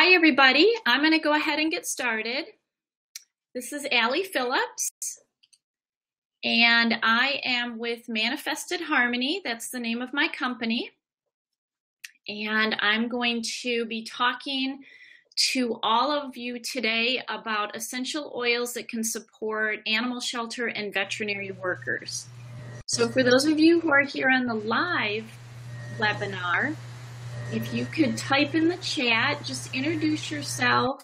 Hi, everybody. I'm going to go ahead and get started. This is Allie Phillips, and I am with Manifested Harmony. That's the name of my company. And I'm going to be talking to all of you today about essential oils that can support animal shelter and veterinary workers. So, for those of you who are here on the live webinar, if you could type in the chat, just introduce yourself,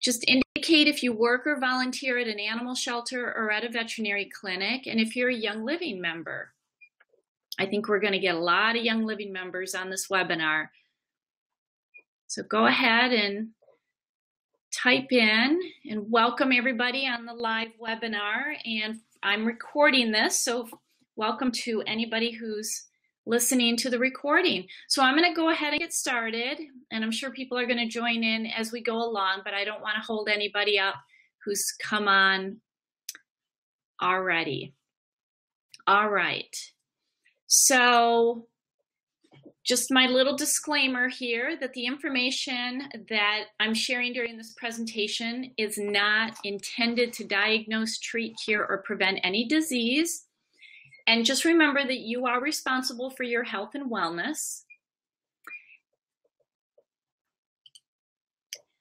just indicate if you work or volunteer at an animal shelter or at a veterinary clinic, and if you're a Young Living member. I think we're going to get a lot of Young Living members on this webinar. So go ahead and type in and welcome everybody on the live webinar. And I'm recording this, so welcome to anybody who's listening to the recording. So I'm going to go ahead and get started, and I'm sure people are going to join in as we go along, but I don't want to hold anybody up who's come on already. All right. So just my little disclaimer here that the information that I'm sharing during this presentation is not intended to diagnose, treat, cure, or prevent any disease. And just remember that you are responsible for your health and wellness.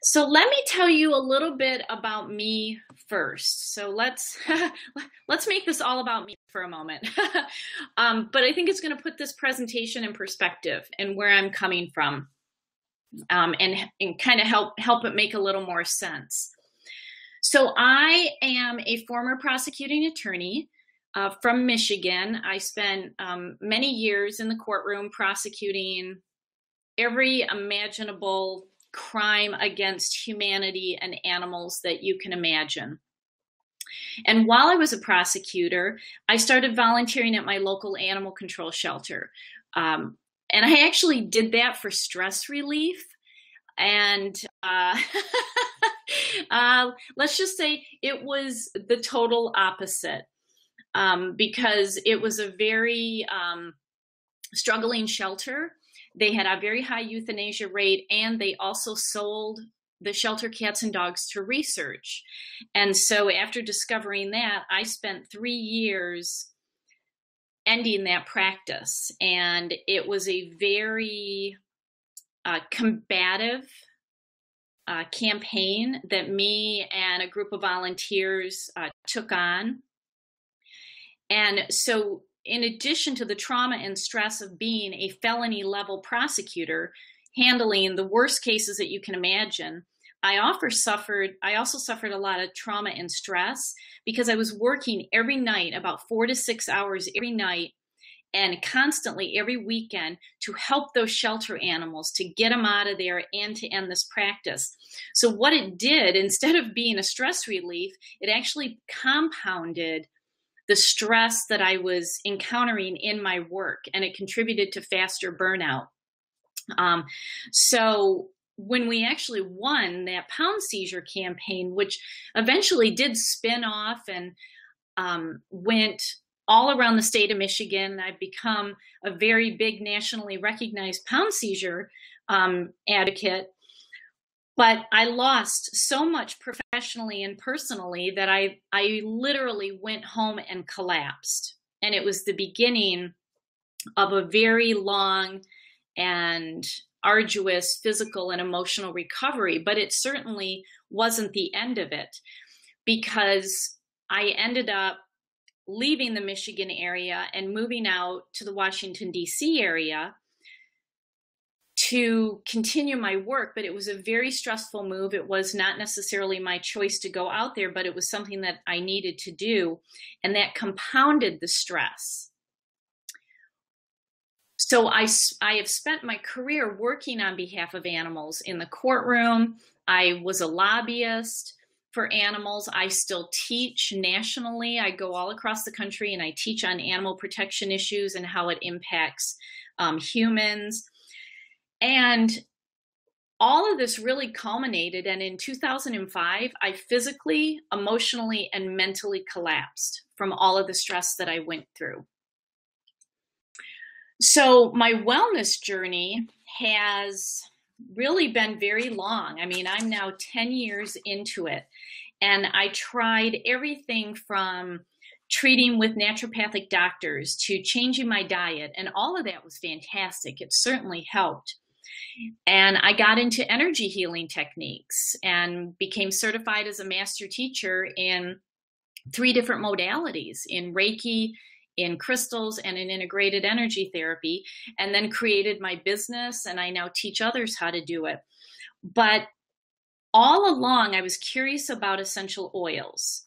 So let me tell you a little bit about me first. So let's let's make this all about me for a moment. um, but I think it's going to put this presentation in perspective and where I'm coming from, um, and and kind of help help it make a little more sense. So I am a former prosecuting attorney uh, from Michigan. I spent um, many years in the courtroom prosecuting every imaginable crime against humanity and animals that you can imagine. And while I was a prosecutor, I started volunteering at my local animal control shelter. Um, and I actually did that for stress relief. And uh, uh, let's just say it was the total opposite um, because it was a very um, struggling shelter. They had a very high euthanasia rate, and they also sold the shelter cats and dogs to research. And so, after discovering that, I spent three years ending that practice. And it was a very uh, combative uh, campaign that me and a group of volunteers uh, took on. And so, in addition to the trauma and stress of being a felony level prosecutor, handling the worst cases that you can imagine, I offer suffered I also suffered a lot of trauma and stress because I was working every night about 4 to 6 hours every night and constantly every weekend to help those shelter animals to get them out of there and to end this practice. So what it did instead of being a stress relief, it actually compounded the stress that I was encountering in my work, and it contributed to faster burnout. Um, so when we actually won that pound seizure campaign, which eventually did spin off and um, went all around the state of Michigan, I've become a very big nationally recognized pound seizure um, advocate but I lost so much professionally and personally that I I literally went home and collapsed. And it was the beginning of a very long and arduous physical and emotional recovery, but it certainly wasn't the end of it because I ended up leaving the Michigan area and moving out to the Washington, D.C. area to continue my work, but it was a very stressful move. It was not necessarily my choice to go out there, but it was something that I needed to do. And that compounded the stress. So I, I have spent my career working on behalf of animals in the courtroom. I was a lobbyist for animals. I still teach nationally. I go all across the country and I teach on animal protection issues and how it impacts um, humans. And all of this really culminated. And in 2005, I physically, emotionally, and mentally collapsed from all of the stress that I went through. So, my wellness journey has really been very long. I mean, I'm now 10 years into it. And I tried everything from treating with naturopathic doctors to changing my diet. And all of that was fantastic. It certainly helped. And I got into energy healing techniques and became certified as a master teacher in three different modalities in Reiki, in crystals, and in integrated energy therapy, and then created my business. And I now teach others how to do it. But all along, I was curious about essential oils.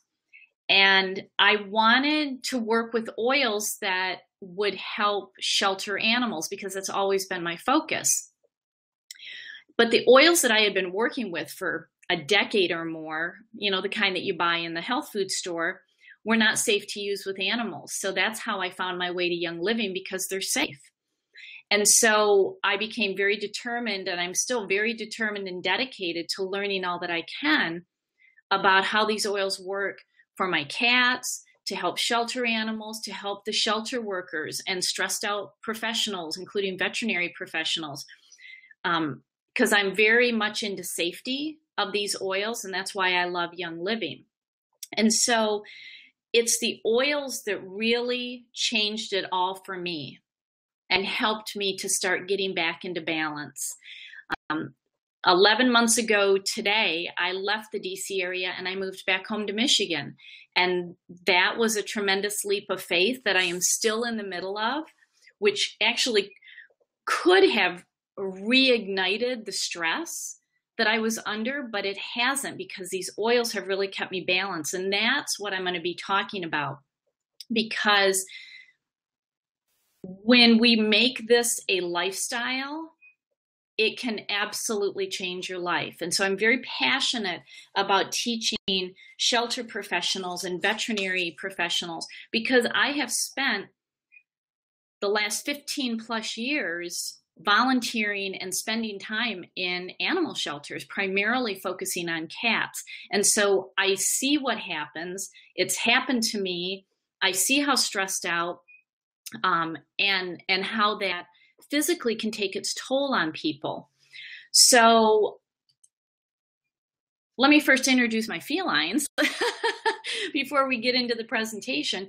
And I wanted to work with oils that would help shelter animals because that's always been my focus. But the oils that I had been working with for a decade or more, you know, the kind that you buy in the health food store, were not safe to use with animals. So that's how I found my way to Young Living because they're safe. And so I became very determined, and I'm still very determined and dedicated to learning all that I can about how these oils work for my cats, to help shelter animals, to help the shelter workers and stressed out professionals, including veterinary professionals. Um, Because I'm very much into safety of these oils, and that's why I love Young Living. And so it's the oils that really changed it all for me and helped me to start getting back into balance. Um, 11 months ago today, I left the DC area and I moved back home to Michigan. And that was a tremendous leap of faith that I am still in the middle of, which actually could have reignited the stress that I was under, but it hasn't because these oils have really kept me balanced. And that's what I'm going to be talking about because when we make this a lifestyle, it can absolutely change your life. And so I'm very passionate about teaching shelter professionals and veterinary professionals because I have spent the last 15 plus years volunteering and spending time in animal shelters, primarily focusing on cats. And so I see what happens. It's happened to me. I see how stressed out um, and and how that physically can take its toll on people. So let me first introduce my felines before we get into the presentation,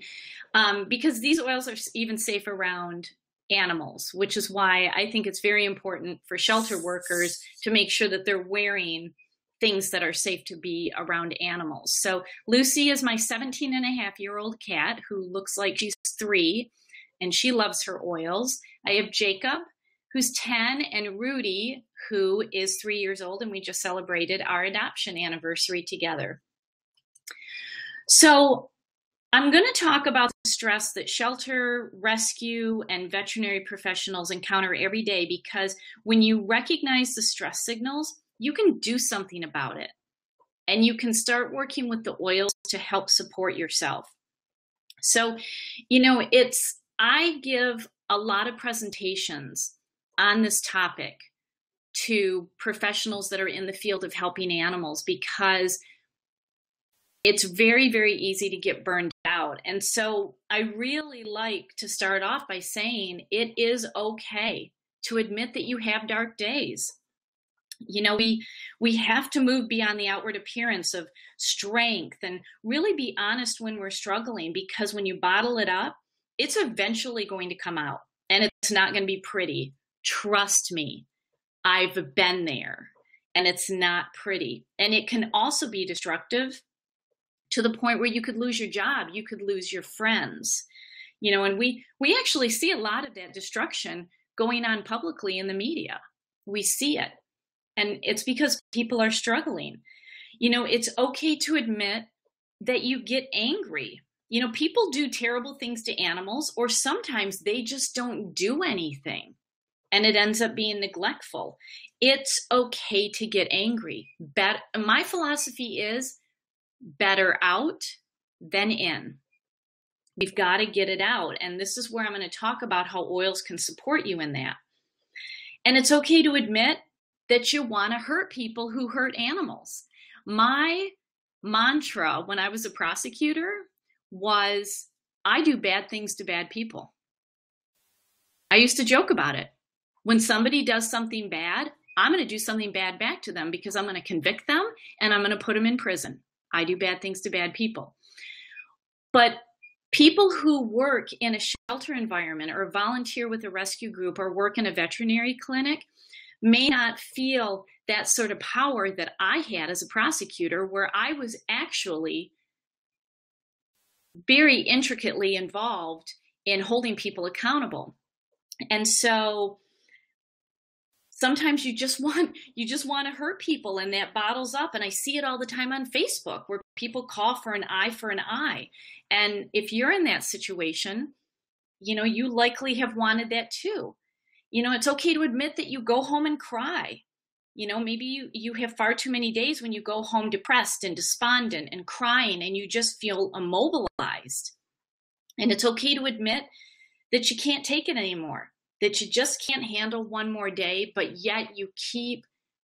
um, because these oils are even safe around animals, which is why I think it's very important for shelter workers to make sure that they're wearing things that are safe to be around animals. So Lucy is my 17 and a half year old cat who looks like she's three and she loves her oils. I have Jacob, who's 10, and Rudy, who is three years old, and we just celebrated our adoption anniversary together. So, I'm going to talk about the stress that shelter, rescue, and veterinary professionals encounter every day because when you recognize the stress signals, you can do something about it. And you can start working with the oils to help support yourself. So, you know, it's I give a lot of presentations on this topic to professionals that are in the field of helping animals because it's very, very easy to get burned out. And so I really like to start off by saying it is okay to admit that you have dark days. You know, we we have to move beyond the outward appearance of strength and really be honest when we're struggling because when you bottle it up, it's eventually going to come out and it's not going to be pretty. Trust me, I've been there and it's not pretty. And it can also be destructive to the point where you could lose your job, you could lose your friends. You know, and we we actually see a lot of that destruction going on publicly in the media. We see it. And it's because people are struggling. You know, it's okay to admit that you get angry you know, people do terrible things to animals, or sometimes they just don't do anything and it ends up being neglectful. It's okay to get angry. But my philosophy is better out than in. We've got to get it out. And this is where I'm going to talk about how oils can support you in that. And it's okay to admit that you want to hurt people who hurt animals. My mantra when I was a prosecutor was I do bad things to bad people. I used to joke about it. When somebody does something bad, I'm going to do something bad back to them because I'm going to convict them and I'm going to put them in prison. I do bad things to bad people. But people who work in a shelter environment or volunteer with a rescue group or work in a veterinary clinic may not feel that sort of power that I had as a prosecutor, where I was actually very intricately involved in holding people accountable. And so sometimes you just want you just want to hurt people and that bottles up and I see it all the time on Facebook where people call for an eye for an eye. And if you're in that situation, you know, you likely have wanted that too. You know, it's okay to admit that you go home and cry. You know, maybe you, you have far too many days when you go home depressed and despondent and crying and you just feel immobilized. And it's okay to admit that you can't take it anymore, that you just can't handle one more day, but yet you keep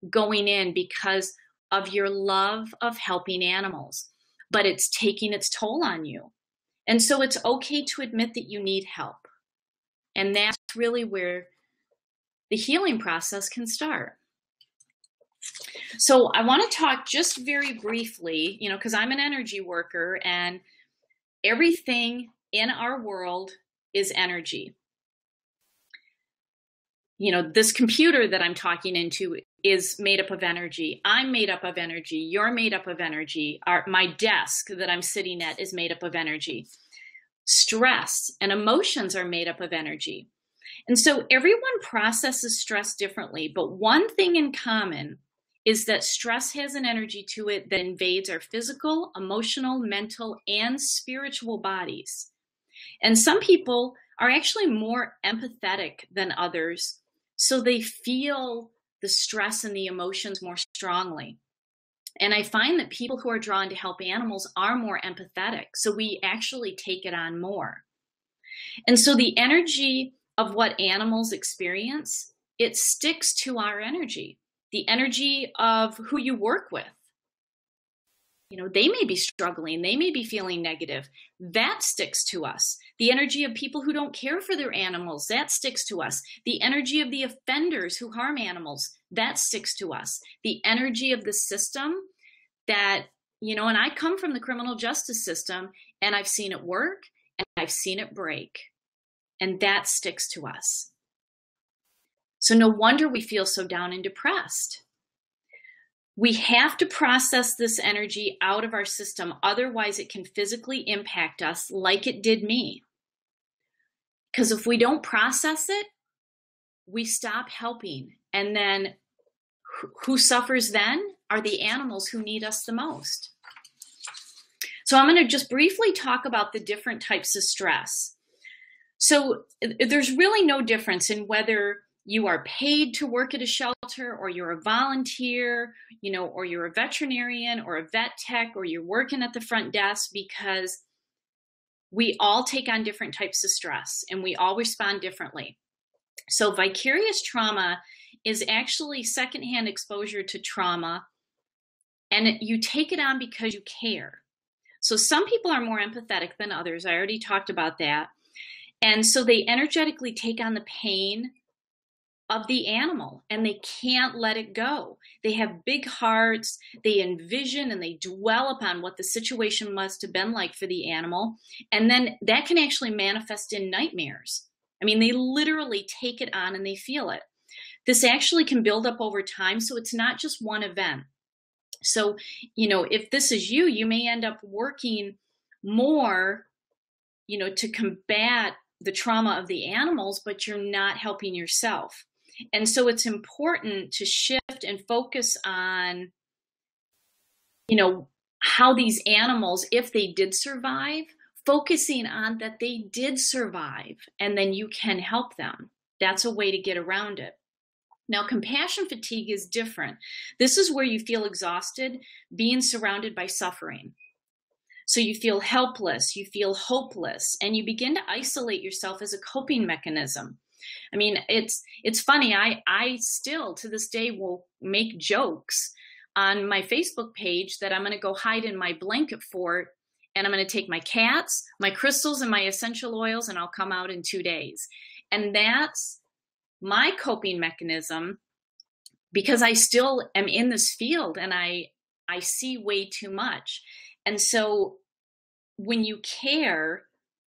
going in because of your love of helping animals, but it's taking its toll on you. And so it's okay to admit that you need help. And that's really where the healing process can start. So I want to talk just very briefly, you know, because I'm an energy worker and everything in our world is energy. You know, this computer that I'm talking into is made up of energy. I'm made up of energy. You're made up of energy. Our, my desk that I'm sitting at is made up of energy. Stress and emotions are made up of energy. And so everyone processes stress differently, but one thing in common is that stress has an energy to it that invades our physical, emotional, mental, and spiritual bodies. And some people are actually more empathetic than others, so they feel the stress and the emotions more strongly. And I find that people who are drawn to help animals are more empathetic, so we actually take it on more. And so the energy of what animals experience, it sticks to our energy, the energy of who you work with. You know, they may be struggling, they may be feeling negative. That sticks to us. The energy of people who don't care for their animals, that sticks to us. The energy of the offenders who harm animals, that sticks to us. The energy of the system that, you know, and I come from the criminal justice system and I've seen it work and I've seen it break and that sticks to us. So, no wonder we feel so down and depressed. We have to process this energy out of our system, otherwise, it can physically impact us like it did me. Because if we don't process it, we stop helping. And then who suffers then are the animals who need us the most. So, I'm going to just briefly talk about the different types of stress. So there's really no difference in whether you are paid to work at a shelter or you're a volunteer, you know, or you're a veterinarian or a vet tech or you're working at the front desk because we all take on different types of stress and we all respond differently. So vicarious trauma is actually secondhand exposure to trauma and you take it on because you care. So some people are more empathetic than others. I already talked about that. And so they energetically take on the pain of the animal and they can't let it go. They have big hearts. They envision and they dwell upon what the situation must have been like for the animal. And then that can actually manifest in nightmares. I mean, they literally take it on and they feel it. This actually can build up over time. So it's not just one event. So, you know, if this is you, you may end up working more, you know, to combat the trauma of the animals, but you're not helping yourself. And so it's important to shift and focus on, you know, how these animals, if they did survive, focusing on that they did survive and then you can help them. That's a way to get around it. Now, compassion fatigue is different. This is where you feel exhausted being surrounded by suffering. So you feel helpless, you feel hopeless, and you begin to isolate yourself as a coping mechanism. I mean, it's it's funny. I I still to this day will make jokes on my Facebook page that I'm going to go hide in my blanket fort and I'm going to take my cats, my crystals, and my essential oils, and I'll come out in two days. And that's my coping mechanism because I still am in this field and I I see way too much. And so when you care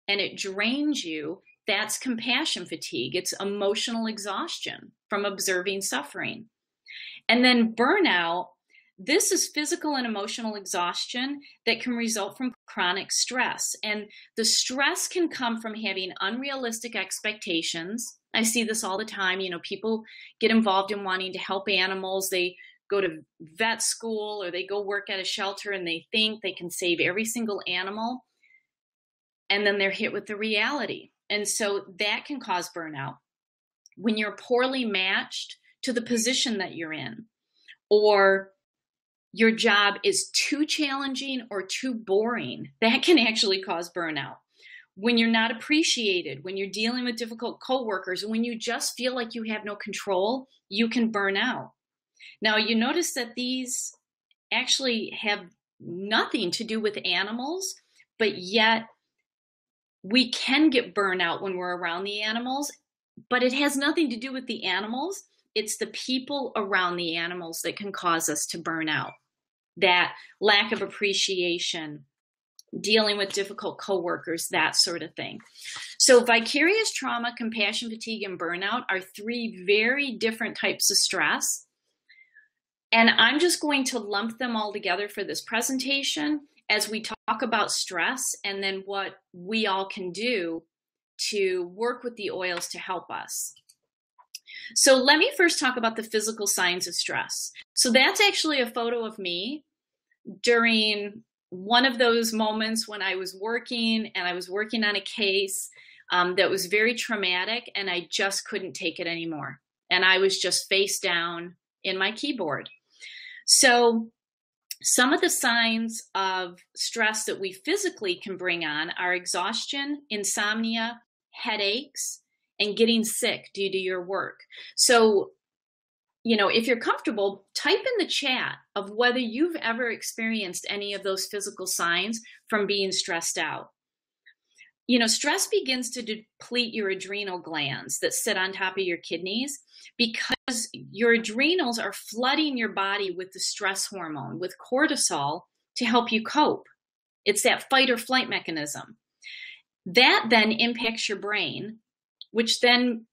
and it drains you, that's compassion fatigue. It's emotional exhaustion from observing suffering. And then burnout, this is physical and emotional exhaustion that can result from chronic stress. And the stress can come from having unrealistic expectations. I see this all the time. You know, people get involved in wanting to help animals. They go to vet school or they go work at a shelter and they think they can save every single animal. And then they're hit with the reality. And so that can cause burnout. When you're poorly matched to the position that you're in, or your job is too challenging or too boring, that can actually cause burnout. When you're not appreciated, when you're dealing with difficult coworkers, when you just feel like you have no control, you can burn out. Now, you notice that these actually have nothing to do with animals, but yet we can get burnout when we're around the animals, but it has nothing to do with the animals. It's the people around the animals that can cause us to burn out. That lack of appreciation, dealing with difficult coworkers, that sort of thing. So, vicarious trauma, compassion fatigue, and burnout are three very different types of stress. And I'm just going to lump them all together for this presentation as we talk about stress and then what we all can do to work with the oils to help us. So let me first talk about the physical signs of stress. So that's actually a photo of me during one of those moments when I was working and I was working on a case um, that was very traumatic and I just couldn't take it anymore. And I was just face down in my keyboard. So some of the signs of stress that we physically can bring on are exhaustion, insomnia, headaches, and getting sick due to your work. So, you know, if you're comfortable, type in the chat of whether you've ever experienced any of those physical signs from being stressed out. You know, stress begins to deplete your adrenal glands that sit on top of your kidneys because your adrenals are flooding your body with the stress hormone, with cortisol, to help you cope. It's that fight or flight mechanism. That then impacts your brain, which then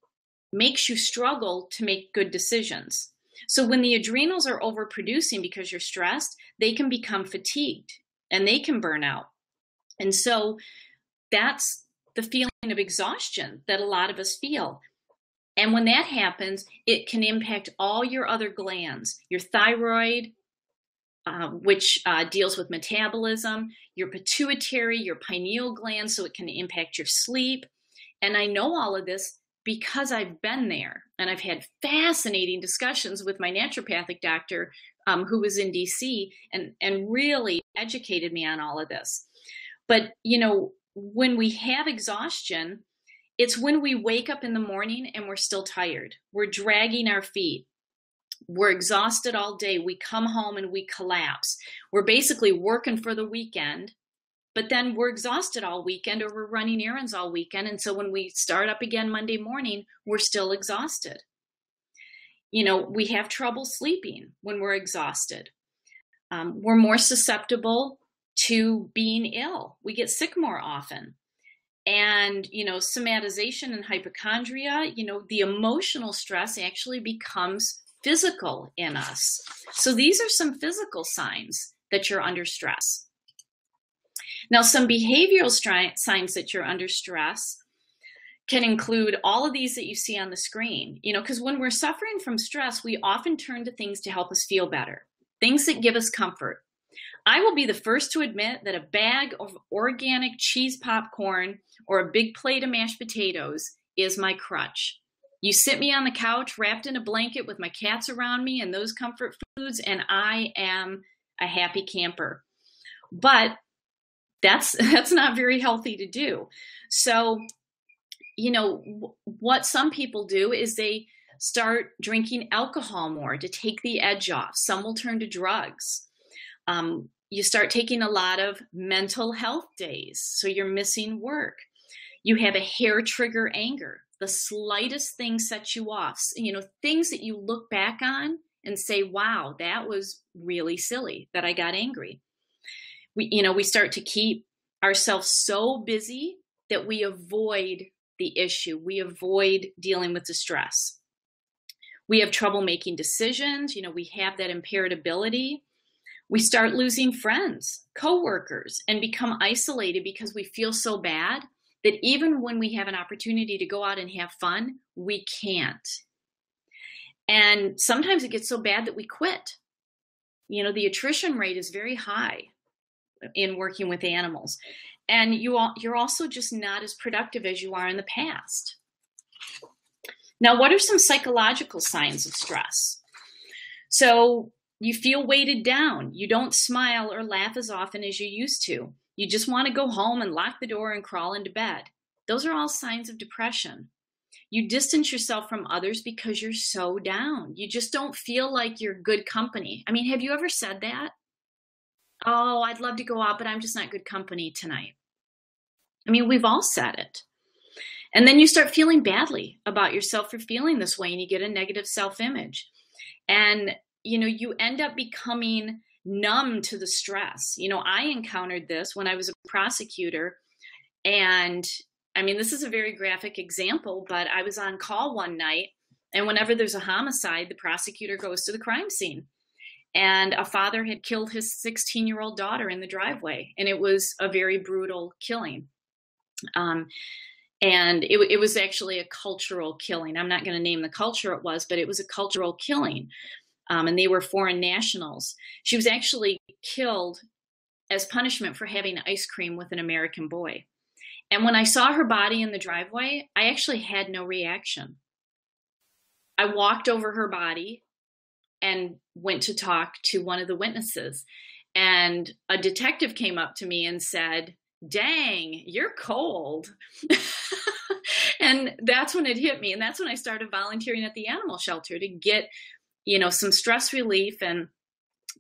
makes you struggle to make good decisions. So when the adrenals are overproducing because you're stressed, they can become fatigued and they can burn out. And so that's the feeling of exhaustion that a lot of us feel. And when that happens, it can impact all your other glands, your thyroid, uh, which uh, deals with metabolism, your pituitary, your pineal gland, so it can impact your sleep. And I know all of this because I've been there and I've had fascinating discussions with my naturopathic doctor um, who was in DC and, and really educated me on all of this. But, you know, when we have exhaustion, it's when we wake up in the morning and we're still tired. We're dragging our feet. We're exhausted all day. We come home and we collapse. We're basically working for the weekend, but then we're exhausted all weekend or we're running errands all weekend. And so when we start up again Monday morning, we're still exhausted. You know, we have trouble sleeping when we're exhausted. Um, we're more susceptible to being ill. We get sick more often. And you know somatization and hypochondria you know the emotional stress actually becomes physical in us. So these are some physical signs that you're under stress. Now some behavioral signs that you're under stress can include all of these that you see on the screen. You know because when we're suffering from stress we often turn to things to help us feel better things that give us comfort I will be the first to admit that a bag of organic cheese popcorn or a big plate of mashed potatoes is my crutch. You sit me on the couch wrapped in a blanket with my cats around me and those comfort foods, and I am a happy camper. But that's that's not very healthy to do. So, you know, what some people do is they start drinking alcohol more to take the edge off. Some will turn to drugs. Um, you start taking a lot of mental health days, so you're missing work. You have a hair trigger anger. The slightest thing sets you off. You know, things that you look back on and say, wow, that was really silly that I got angry. We, you know, we start to keep ourselves so busy that we avoid the issue. We avoid dealing with the stress. We have trouble making decisions. You know, we have that impaired ability. We start losing friends, coworkers, and become isolated because we feel so bad that even when we have an opportunity to go out and have fun, we can't. And sometimes it gets so bad that we quit. You know, the attrition rate is very high in working with animals. And you all, you're also just not as productive as you are in the past. Now, what are some psychological signs of stress? So, you feel weighted down. You don't smile or laugh as often as you used to. You just want to go home and lock the door and crawl into bed. Those are all signs of depression. You distance yourself from others because you're so down. You just don't feel like you're good company. I mean, have you ever said that? Oh, I'd love to go out, but I'm just not good company tonight. I mean, we've all said it. And then you start feeling badly about yourself for feeling this way and you get a negative self image. And, you know, you end up becoming numb to the stress. You know, I encountered this when I was a prosecutor. And I mean, this is a very graphic example, but I was on call one night. And whenever there's a homicide, the prosecutor goes to the crime scene. And a father had killed his 16 year old daughter in the driveway. And it was a very brutal killing. Um, and it, it was actually a cultural killing. I'm not going to name the culture it was, but it was a cultural killing um, and they were foreign nationals. She was actually killed as punishment for having ice cream with an American boy. And when I saw her body in the driveway, I actually had no reaction. I walked over her body and went to talk to one of the witnesses. And a detective came up to me and said, Dang, you're cold. and that's when it hit me. And that's when I started volunteering at the animal shelter to get you know, some stress relief and,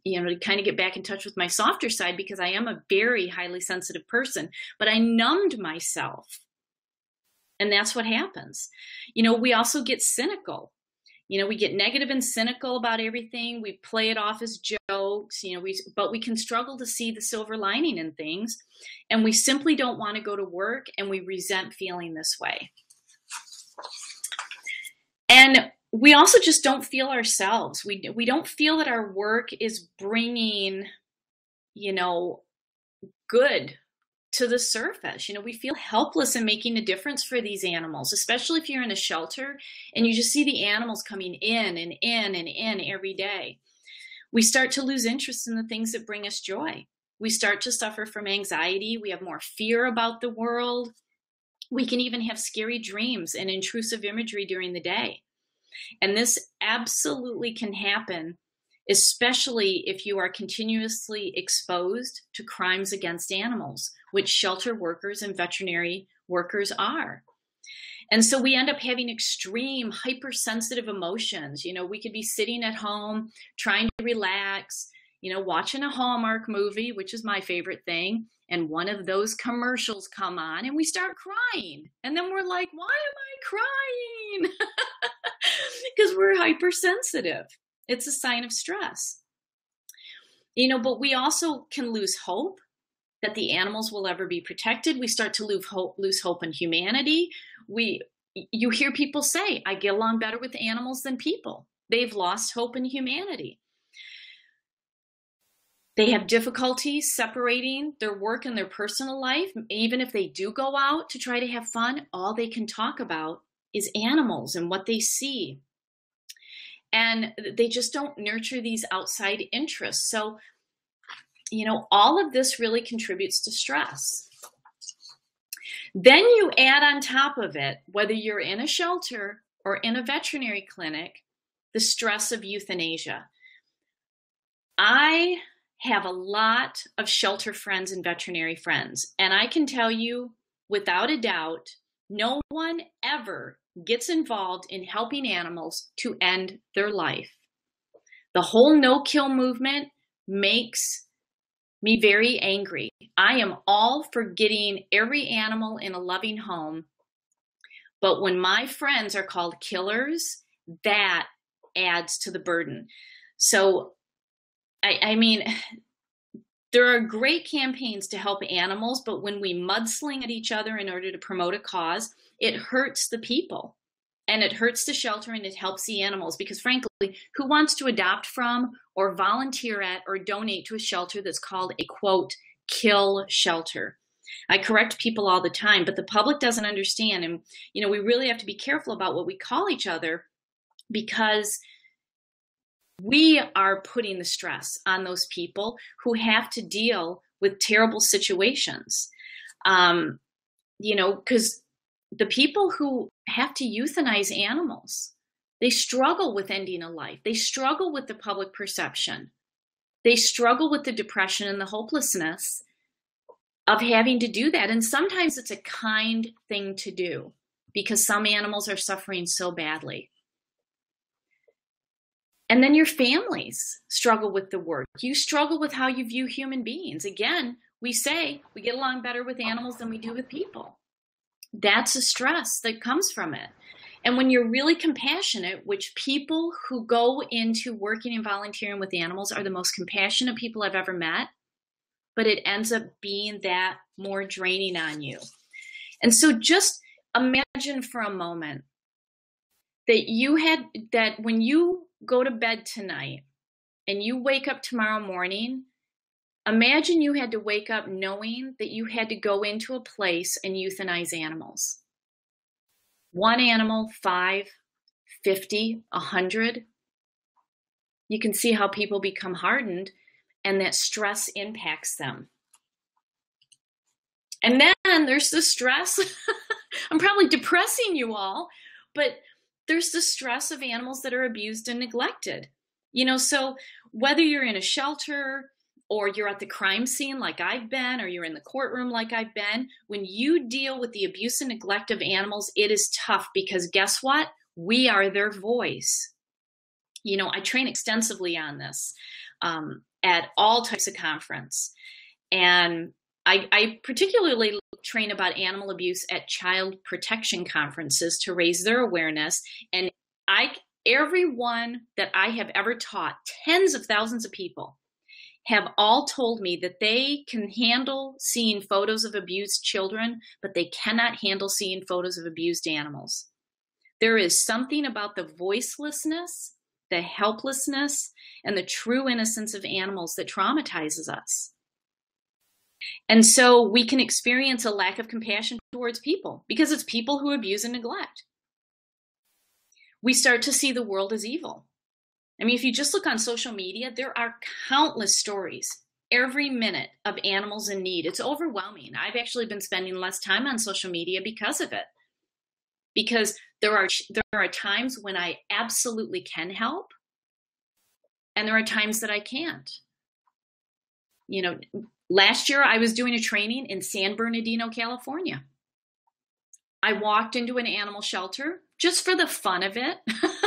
you know, to kind of get back in touch with my softer side because I am a very highly sensitive person, but I numbed myself. And that's what happens. You know, we also get cynical. You know, we get negative and cynical about everything. We play it off as jokes, you know, we but we can struggle to see the silver lining in things. And we simply don't want to go to work and we resent feeling this way. And we also just don't feel ourselves. We we don't feel that our work is bringing, you know, good to the surface. You know, we feel helpless in making a difference for these animals, especially if you're in a shelter and you just see the animals coming in and in and in every day. We start to lose interest in the things that bring us joy. We start to suffer from anxiety. We have more fear about the world. We can even have scary dreams and intrusive imagery during the day. And this absolutely can happen, especially if you are continuously exposed to crimes against animals, which shelter workers and veterinary workers are. And so we end up having extreme hypersensitive emotions. You know, we could be sitting at home trying to relax, you know, watching a Hallmark movie, which is my favorite thing, and one of those commercials come on and we start crying. And then we're like, why am I crying? Because we're hypersensitive. It's a sign of stress. You know, but we also can lose hope that the animals will ever be protected. We start to lose hope, lose hope in humanity. We, you hear people say, I get along better with animals than people. They've lost hope in humanity. They have difficulty separating their work and their personal life. Even if they do go out to try to have fun, all they can talk about is animals and what they see and they just don't nurture these outside interests. So, you know, all of this really contributes to stress. Then you add on top of it, whether you're in a shelter or in a veterinary clinic, the stress of euthanasia. I have a lot of shelter friends and veterinary friends, and I can tell you without a doubt, no one ever gets involved in helping animals to end their life. The whole no kill movement makes me very angry. I am all for getting every animal in a loving home. But when my friends are called killers, that adds to the burden. So, I, I mean, there are great campaigns to help animals, but when we mudsling at each other in order to promote a cause, it hurts the people. And it hurts the shelter and it helps the animals because frankly who wants to adopt from or volunteer at or donate to a shelter that's called a quote kill shelter? I correct people all the time but the public doesn't understand. And you know we really have to be careful about what we call each other because we are putting the stress on those people who have to deal with terrible situations. Um, you know because the people who have to euthanize animals, they struggle with ending a life. They struggle with the public perception. They struggle with the depression and the hopelessness of having to do that. And sometimes it's a kind thing to do because some animals are suffering so badly. And then your families struggle with the work. You struggle with how you view human beings. Again, we say we get along better with animals than we do with people that's a stress that comes from it. And when you're really compassionate, which people who go into working and volunteering with animals are the most compassionate people I've ever met, but it ends up being that more draining on you. And so just imagine for a moment that you had that when you go to bed tonight and you wake up tomorrow morning Imagine you had to wake up knowing that you had to go into a place and euthanize animals. One animal, five, 50, 100. You can see how people become hardened and that stress impacts them. And then there's the stress. I'm probably depressing you all, but there's the stress of animals that are abused and neglected. You know, so whether you're in a shelter, or you're at the crime scene like I've been, or you're in the courtroom like I've been, when you deal with the abuse and neglect of animals, it is tough because guess what? We are their voice. You know, I train extensively on this um, at all types of conference. And I, I particularly train about animal abuse at child protection conferences to raise their awareness. And I, everyone that I have ever taught, tens of thousands of people, have all told me that they can handle seeing photos of abused children, but they cannot handle seeing photos of abused animals. There is something about the voicelessness, the helplessness, and the true innocence of animals that traumatizes us. And so we can experience a lack of compassion towards people because it's people who abuse and neglect. We start to see the world as evil. I mean, if you just look on social media, there are countless stories every minute of animals in need. It's overwhelming. I've actually been spending less time on social media because of it. Because there are there are times when I absolutely can help and there are times that I can't. You know, last year I was doing a training in San Bernardino, California. I walked into an animal shelter just for the fun of it.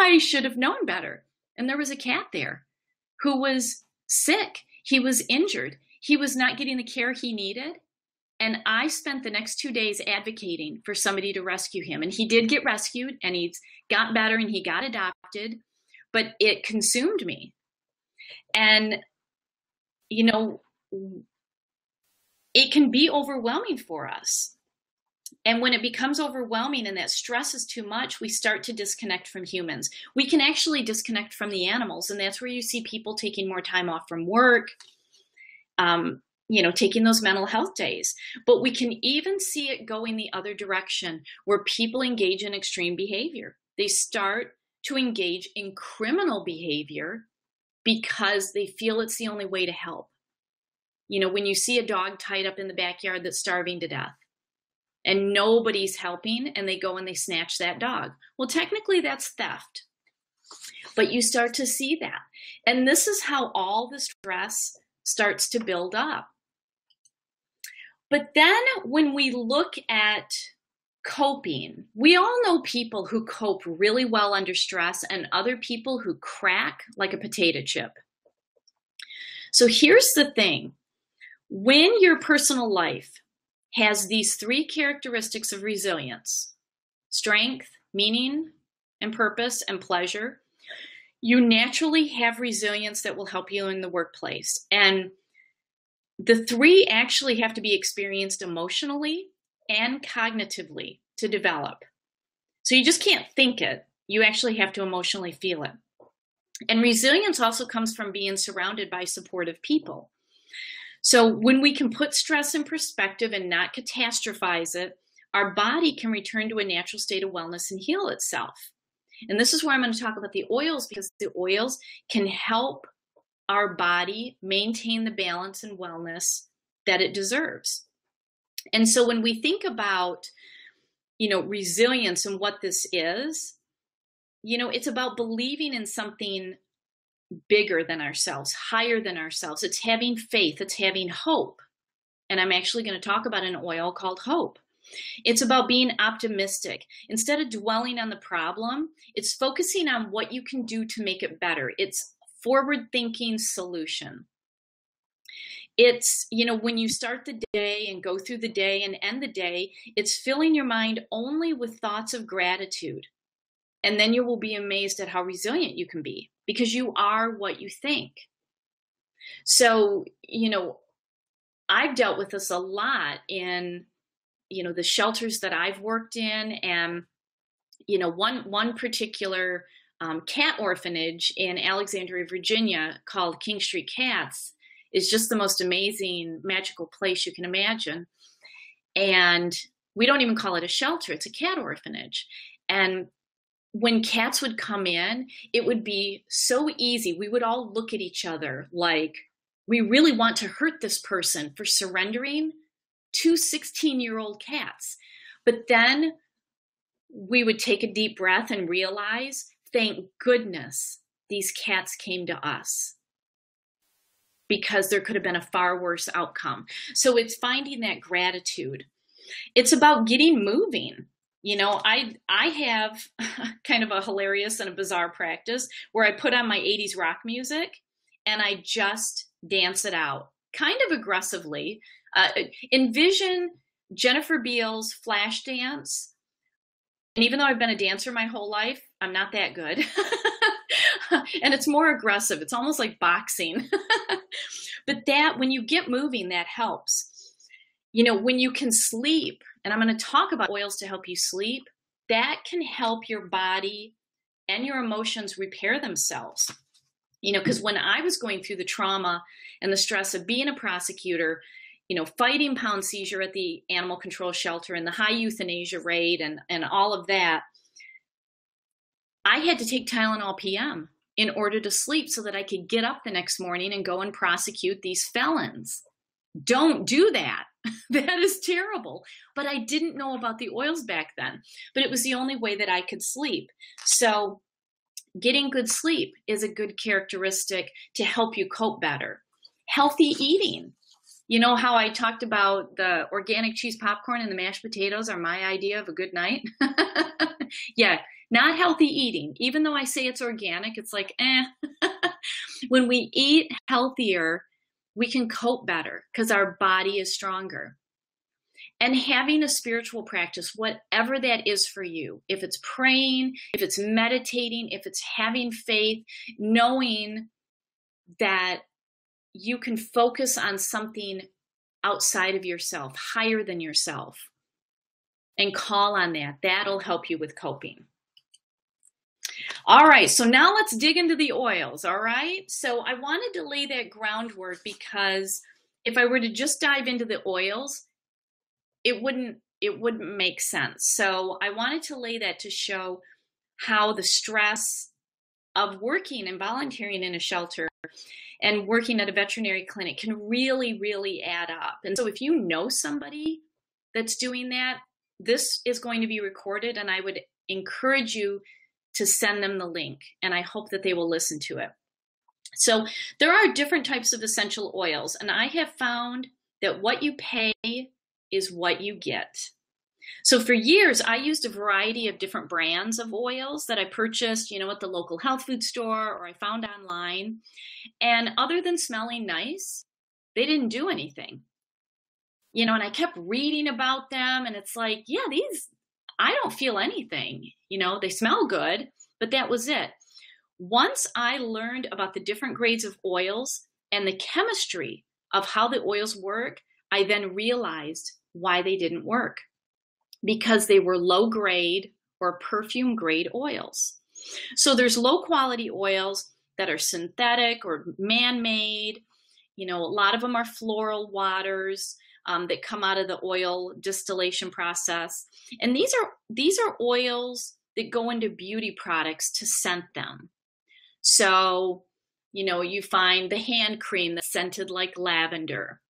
I should have known better. And there was a cat there who was sick. He was injured. He was not getting the care he needed. And I spent the next two days advocating for somebody to rescue him. And he did get rescued and he's got better and he got adopted, but it consumed me. And, you know, it can be overwhelming for us. And when it becomes overwhelming and that stress is too much, we start to disconnect from humans. We can actually disconnect from the animals. And that's where you see people taking more time off from work, um, you know, taking those mental health days. But we can even see it going the other direction where people engage in extreme behavior. They start to engage in criminal behavior because they feel it's the only way to help. You know, when you see a dog tied up in the backyard that's starving to death, and nobody's helping and they go and they snatch that dog. Well, technically that's theft. But you start to see that. And this is how all the stress starts to build up. But then when we look at coping, we all know people who cope really well under stress and other people who crack like a potato chip. So here's the thing when your personal life has these three characteristics of resilience strength, meaning, and purpose and pleasure. You naturally have resilience that will help you in the workplace. And the three actually have to be experienced emotionally and cognitively to develop. So you just can't think it, you actually have to emotionally feel it. And resilience also comes from being surrounded by supportive people. So when we can put stress in perspective and not catastrophize it, our body can return to a natural state of wellness and heal itself. And this is where I'm going to talk about the oils because the oils can help our body maintain the balance and wellness that it deserves. And so when we think about, you know, resilience and what this is, you know, it's about believing in something bigger than ourselves, higher than ourselves. It's having faith, it's having hope. And I'm actually going to talk about an oil called hope. It's about being optimistic. Instead of dwelling on the problem, it's focusing on what you can do to make it better. It's forward thinking solution. It's, you know, when you start the day and go through the day and end the day, it's filling your mind only with thoughts of gratitude. And then you will be amazed at how resilient you can be because you are what you think. So, you know, I've dealt with this a lot in, you know, the shelters that I've worked in and, you know, one, one particular um, cat orphanage in Alexandria, Virginia called King Street Cats is just the most amazing, magical place you can imagine. And we don't even call it a shelter, it's a cat orphanage. And when cats would come in, it would be so easy. We would all look at each other like, we really want to hurt this person for surrendering two 16 year old cats. But then we would take a deep breath and realize, thank goodness these cats came to us because there could have been a far worse outcome. So it's finding that gratitude. It's about getting moving you know i i have kind of a hilarious and a bizarre practice where i put on my 80s rock music and i just dance it out kind of aggressively. Uh, envision jennifer beals Flashdance and even though i've been a dancer my whole life i'm not that good. And it's more aggressive. It's almost like boxing. But that when you get moving that helps. You know when you can sleep and I'm going to talk about oils to help you sleep, that can help your body and your emotions repair themselves. You know, because when I was going through the trauma and the stress of being a prosecutor, you know, fighting pound seizure at the animal control shelter and the high euthanasia rate and, and all of that, I had to take Tylenol PM in order to sleep so that I could get up the next morning and go and prosecute these felons. Don't do that. that is terrible. But I didn't know about the oils back then. But it was the only way that I could sleep. So getting good sleep is a good characteristic to help you cope better. Healthy eating. You know how I talked about the organic cheese popcorn and the mashed potatoes are my idea of a good night? yeah, not healthy eating. Even though I say it's organic, it's like, eh. when we eat healthier, we can cope better because our body is stronger. And having a spiritual practice, whatever that is for you, if it's praying, if it's meditating, if it's having faith, knowing that you can focus on something outside of yourself, higher than yourself, and call on that, that'll help you with coping. All right, so now let's dig into the oils, all right? So I wanted to lay that groundwork because if I were to just dive into the oils, it wouldn't it wouldn't make sense. So I wanted to lay that to show how the stress of working and volunteering in a shelter and working at a veterinary clinic can really really add up. And so if you know somebody that's doing that, this is going to be recorded and I would encourage you to send them the link, and I hope that they will listen to it. So, there are different types of essential oils, and I have found that what you pay is what you get. So for years, I used a variety of different brands of oils that I purchased, you know, at the local health food store or I found online. And other than smelling nice, they didn't do anything. You know, and I kept reading about them and it's like, yeah, these I don't feel anything. You know, they smell good, but that was it. Once I learned about the different grades of oils and the chemistry of how the oils work, I then realized why they didn't work because they were low grade or perfume grade oils. So there's low quality oils that are synthetic or man made. You know, a lot of them are floral waters um, that come out of the oil distillation process. And these are these are oils that go into beauty products to scent them. So, you know, you find the hand cream that's scented like lavender.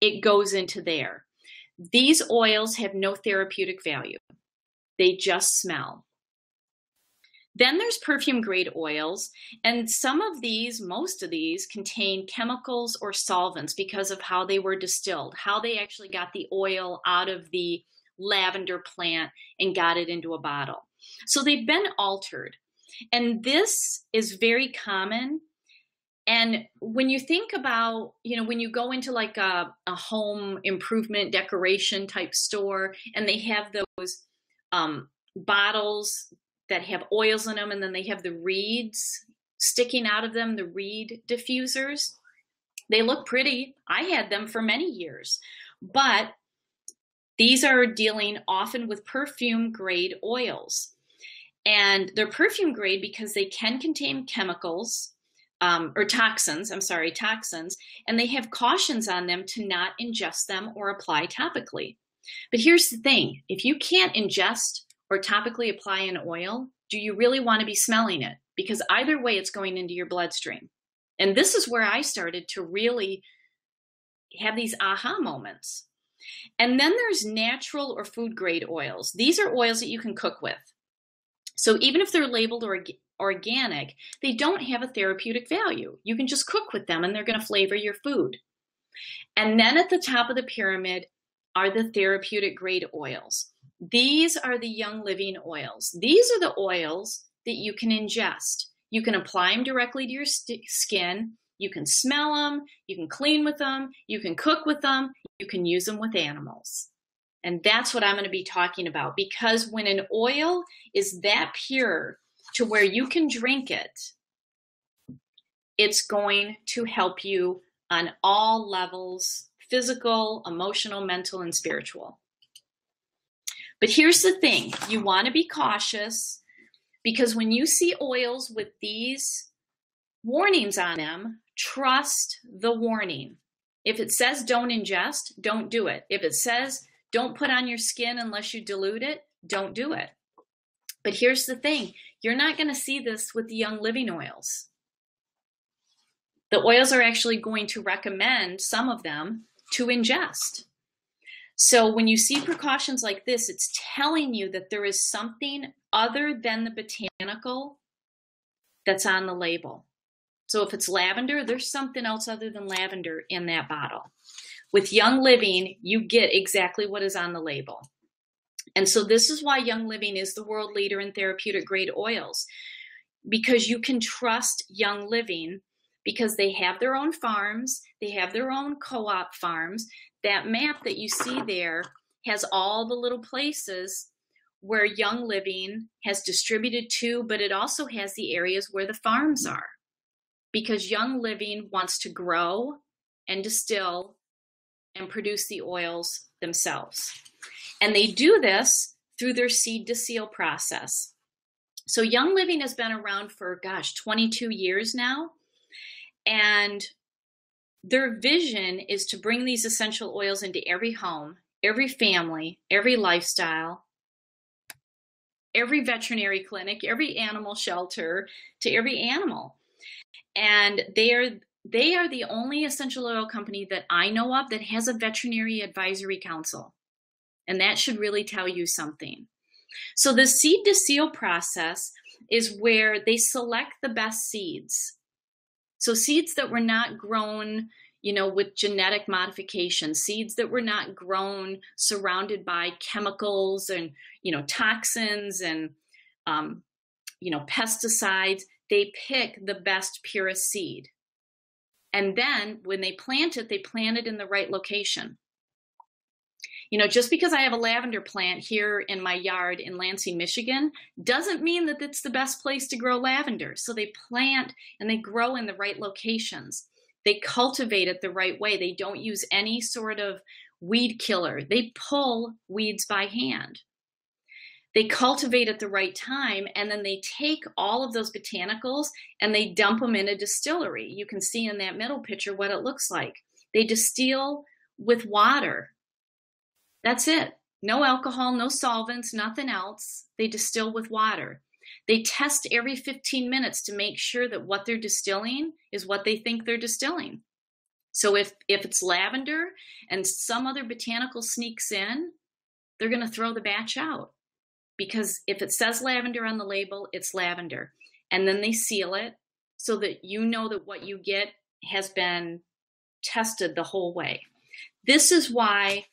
It goes into there. These oils have no therapeutic value. They just smell. Then there's perfume grade oils, and some of these, most of these, contain chemicals or solvents because of how they were distilled, how they actually got the oil out of the lavender plant and got it into a bottle. So they've been altered. And this is very common. And when you think about, you know, when you go into like a, a home improvement decoration type store and they have those um, bottles that have oils in them and then they have the reeds sticking out of them, the reed diffusers. They look pretty. I had them for many years. But these are dealing often with perfume grade oils. And they're perfume grade because they can contain chemicals um, or toxins, I'm sorry, toxins, and they have cautions on them to not ingest them or apply topically. But here's the thing if you can't ingest or topically apply an oil, do you really want to be smelling it? Because either way, it's going into your bloodstream. And this is where I started to really have these aha moments. And then there's natural or food grade oils. These are oils that you can cook with. So even if they're labeled org- organic, they don't have a therapeutic value. You can just cook with them and they're going to flavor your food. And then at the top of the pyramid are the therapeutic grade oils. These are the Young Living oils. These are the oils that you can ingest. You can apply them directly to your st- skin. You can smell them. You can clean with them. You can cook with them. You can use them with animals. And that's what I'm going to be talking about because when an oil is that pure to where you can drink it, it's going to help you on all levels physical, emotional, mental, and spiritual. But here's the thing you want to be cautious because when you see oils with these warnings on them, trust the warning. If it says don't ingest, don't do it. If it says don't put on your skin unless you dilute it, don't do it. But here's the thing you're not going to see this with the Young Living oils. The oils are actually going to recommend some of them to ingest. So when you see precautions like this, it's telling you that there is something other than the botanical that's on the label. So if it's lavender, there's something else other than lavender in that bottle. With Young Living, you get exactly what is on the label. And so this is why Young Living is the world leader in therapeutic grade oils because you can trust Young Living because they have their own farms, they have their own co op farms, that map that you see there has all the little places where Young Living has distributed to, but it also has the areas where the farms are. Because Young Living wants to grow and distill and produce the oils themselves. And they do this through their seed to seal process. So Young Living has been around for, gosh, 22 years now. And their vision is to bring these essential oils into every home, every family, every lifestyle, every veterinary clinic, every animal shelter, to every animal. And they are they are the only essential oil company that I know of that has a veterinary advisory council. And that should really tell you something. So the seed to seal process is where they select the best seeds so seeds that were not grown, you know, with genetic modification, seeds that were not grown surrounded by chemicals and, you know, toxins and, um, you know, pesticides, they pick the best, purest seed. And then when they plant it, they plant it in the right location. You know, just because I have a lavender plant here in my yard in Lansing, Michigan, doesn't mean that it's the best place to grow lavender. So they plant and they grow in the right locations. They cultivate it the right way. They don't use any sort of weed killer. They pull weeds by hand. They cultivate at the right time and then they take all of those botanicals and they dump them in a distillery. You can see in that middle picture what it looks like. They distill with water. That's it. No alcohol, no solvents, nothing else. They distill with water. They test every 15 minutes to make sure that what they're distilling is what they think they're distilling. So if if it's lavender and some other botanical sneaks in, they're going to throw the batch out. Because if it says lavender on the label, it's lavender. And then they seal it so that you know that what you get has been tested the whole way. This is why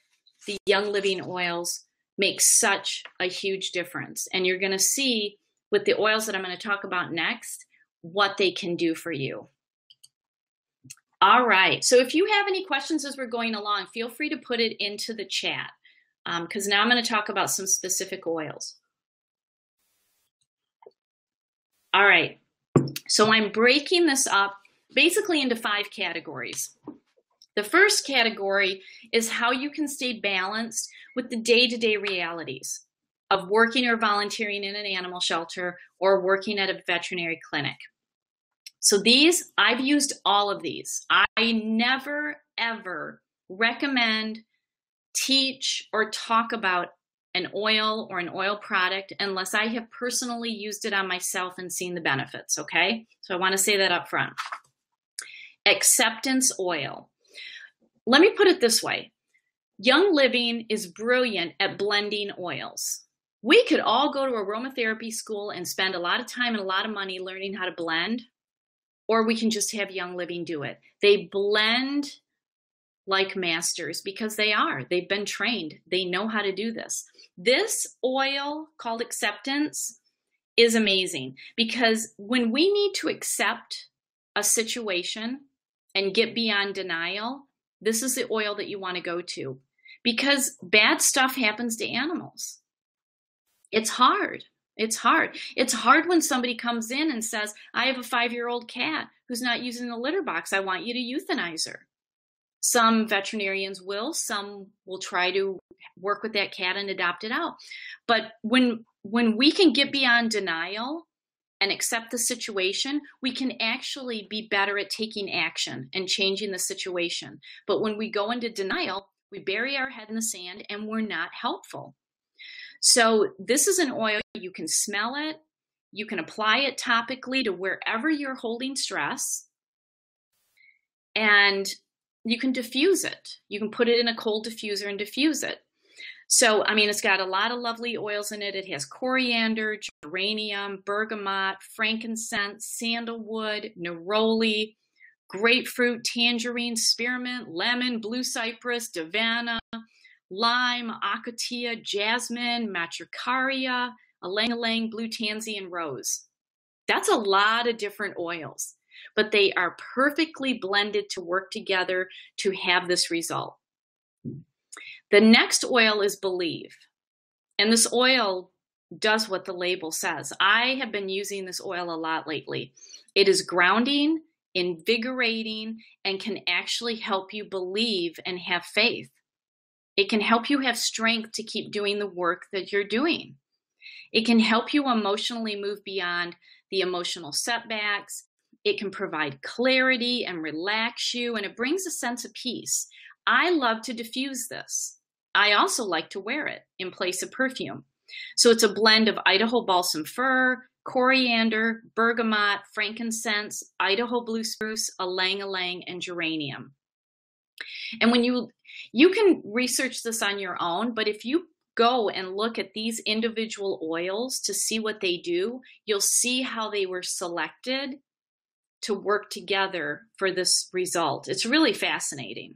the Young Living oils make such a huge difference. And you're going to see with the oils that I'm going to talk about next what they can do for you. All right. So if you have any questions as we're going along, feel free to put it into the chat because um, now I'm going to talk about some specific oils. All right. So I'm breaking this up basically into five categories. The first category is how you can stay balanced with the day to day realities of working or volunteering in an animal shelter or working at a veterinary clinic. So, these, I've used all of these. I never, ever recommend, teach, or talk about an oil or an oil product unless I have personally used it on myself and seen the benefits. Okay. So, I want to say that up front. Acceptance oil. Let me put it this way Young Living is brilliant at blending oils. We could all go to aromatherapy school and spend a lot of time and a lot of money learning how to blend, or we can just have Young Living do it. They blend like masters because they are. They've been trained, they know how to do this. This oil called acceptance is amazing because when we need to accept a situation and get beyond denial, this is the oil that you want to go to because bad stuff happens to animals. It's hard. It's hard. It's hard when somebody comes in and says, I have a five year old cat who's not using the litter box. I want you to euthanize her. Some veterinarians will, some will try to work with that cat and adopt it out. But when when we can get beyond denial and accept the situation, we can actually be better at taking action and changing the situation. But when we go into denial, we bury our head in the sand and we're not helpful. So, this is an oil, you can smell it, you can apply it topically to wherever you're holding stress, and you can diffuse it. You can put it in a cold diffuser and diffuse it. So, I mean, it's got a lot of lovely oils in it. It has coriander, geranium, bergamot, frankincense, sandalwood, neroli, grapefruit, tangerine, spearmint, lemon, blue cypress, davana, lime, ocotea, jasmine, matricaria, ylang, blue tansy, and rose. That's a lot of different oils, but they are perfectly blended to work together to have this result. The next oil is Believe. And this oil does what the label says. I have been using this oil a lot lately. It is grounding, invigorating, and can actually help you believe and have faith. It can help you have strength to keep doing the work that you're doing. It can help you emotionally move beyond the emotional setbacks. It can provide clarity and relax you, and it brings a sense of peace. I love to diffuse this. I also like to wear it in place of perfume. So it's a blend of Idaho balsam fir, coriander, bergamot, frankincense, Idaho blue spruce, ylang ylang, and geranium. And when you you can research this on your own, but if you go and look at these individual oils to see what they do, you'll see how they were selected to work together for this result. It's really fascinating.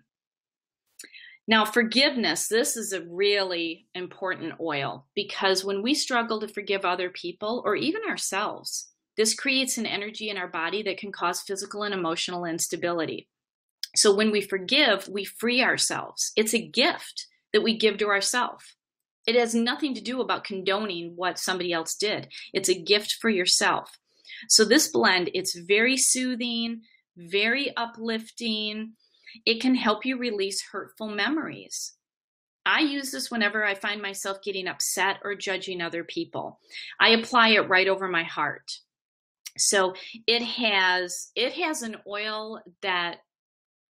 Now, forgiveness, this is a really important oil because when we struggle to forgive other people or even ourselves, this creates an energy in our body that can cause physical and emotional instability. So when we forgive, we free ourselves. It's a gift that we give to ourselves. It has nothing to do about condoning what somebody else did. It's a gift for yourself. So this blend, it's very soothing, very uplifting. It can help you release hurtful memories. I use this whenever I find myself getting upset or judging other people. I apply it right over my heart. So it has it has an oil that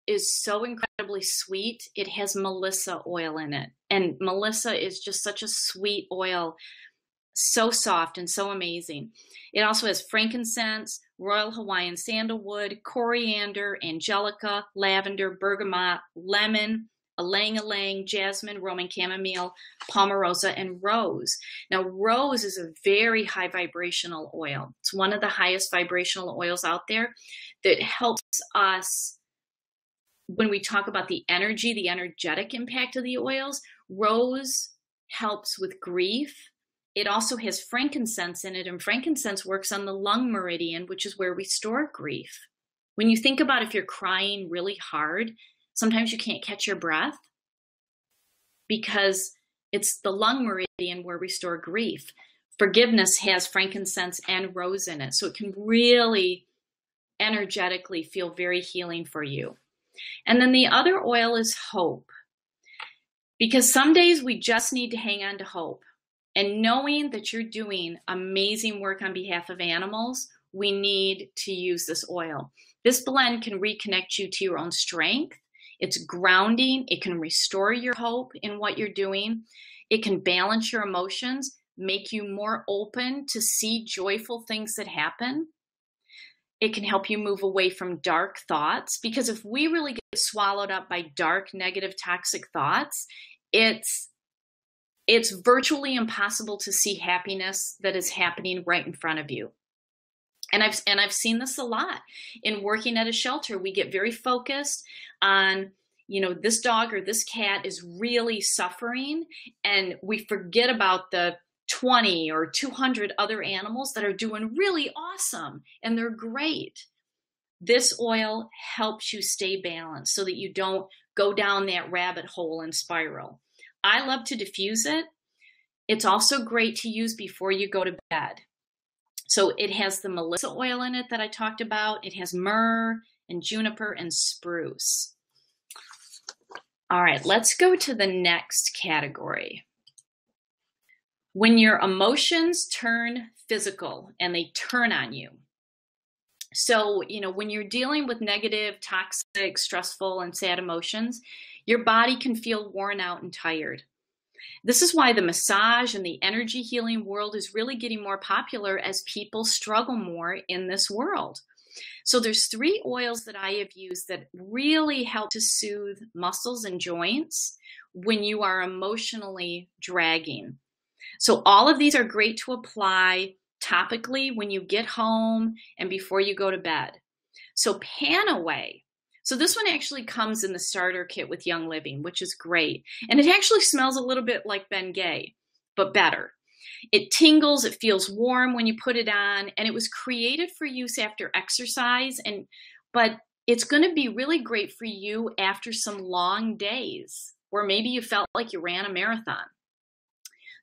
is so incredibly sweet. It has Melissa oil in it. And Melissa is just such a sweet oil, so soft and so amazing. It also has frankincense, royal Hawaiian sandalwood, coriander, angelica, lavender, bergamot, lemon, ylang ylang, jasmine, Roman chamomile, palmarosa, and rose. Now, rose is a very high vibrational oil. It's one of the highest vibrational oils out there that helps us when we talk about the energy, the energetic impact of the oils. Rose helps with grief. It also has frankincense in it, and frankincense works on the lung meridian, which is where we store grief. When you think about if you're crying really hard, sometimes you can't catch your breath because it's the lung meridian where we store grief. Forgiveness has frankincense and rose in it, so it can really energetically feel very healing for you. And then the other oil is hope. Because some days we just need to hang on to hope. And knowing that you're doing amazing work on behalf of animals, we need to use this oil. This blend can reconnect you to your own strength. It's grounding. It can restore your hope in what you're doing. It can balance your emotions, make you more open to see joyful things that happen. It can help you move away from dark thoughts because if we really get swallowed up by dark, negative, toxic thoughts, it's it's virtually impossible to see happiness that is happening right in front of you. And I've and I've seen this a lot in working at a shelter. We get very focused on you know this dog or this cat is really suffering and we forget about the 20 or 200 other animals that are doing really awesome and they're great. This oil helps you stay balanced so that you don't go down that rabbit hole and spiral. I love to diffuse it. It's also great to use before you go to bed. So it has the Melissa oil in it that I talked about. It has myrrh and juniper and spruce. All right, let's go to the next category when your emotions turn physical and they turn on you. So, you know, when you're dealing with negative, toxic, stressful, and sad emotions, your body can feel worn out and tired. This is why the massage and the energy healing world is really getting more popular as people struggle more in this world. So there's three oils that I have used that really help to soothe muscles and joints when you are emotionally dragging. So all of these are great to apply topically when you get home and before you go to bed. So Panaway. So this one actually comes in the starter kit with Young Living, which is great. And it actually smells a little bit like Bengay, but better. It tingles, it feels warm when you put it on, and it was created for use after exercise and but it's going to be really great for you after some long days where maybe you felt like you ran a marathon.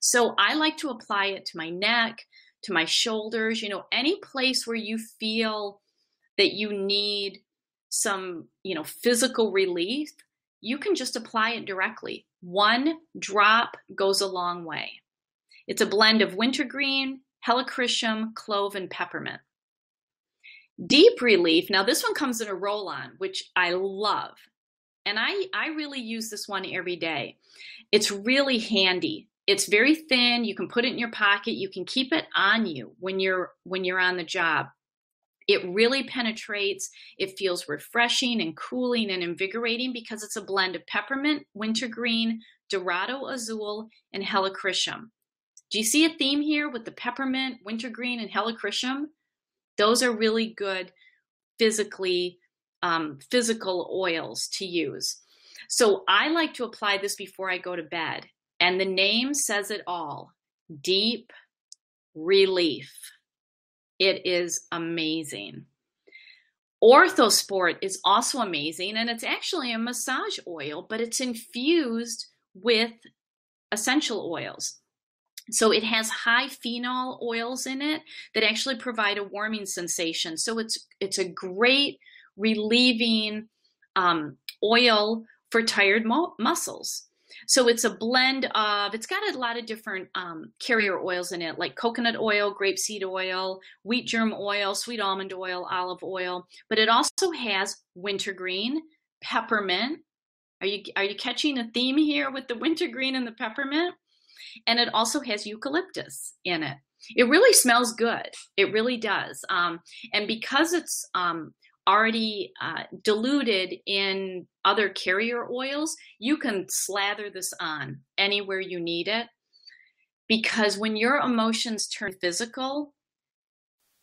So I like to apply it to my neck, to my shoulders, you know, any place where you feel that you need some, you know, physical relief, you can just apply it directly. One drop goes a long way. It's a blend of wintergreen, helichrysum, clove, and peppermint. Deep relief. Now this one comes in a roll-on, which I love. And I, I really use this one every day. It's really handy it's very thin you can put it in your pocket you can keep it on you when you're when you're on the job it really penetrates it feels refreshing and cooling and invigorating because it's a blend of peppermint wintergreen dorado azul and helichrysum. Do you see a theme here with the peppermint wintergreen and helichrysum? Those are really good physically um, physical oils to use. So i like to apply this before i go to bed and the name says it all deep relief. It is amazing. Orthosport is also amazing, and it's actually a massage oil, but it's infused with essential oils. So it has high phenol oils in it that actually provide a warming sensation. So it's it's a great relieving um, oil for tired muscles. So it's a blend of, it's got a lot of different um, carrier oils in it, like coconut oil, grapeseed oil, wheat germ oil, sweet almond oil, olive oil, but it also has wintergreen, peppermint. Are you, are you catching a theme here with the wintergreen and the peppermint? And it also has eucalyptus in it. It really smells good. It really does. Um, and because it's um, already uh, diluted in other carrier oils, you can slather this on anywhere you need it. Because when your emotions turn physical,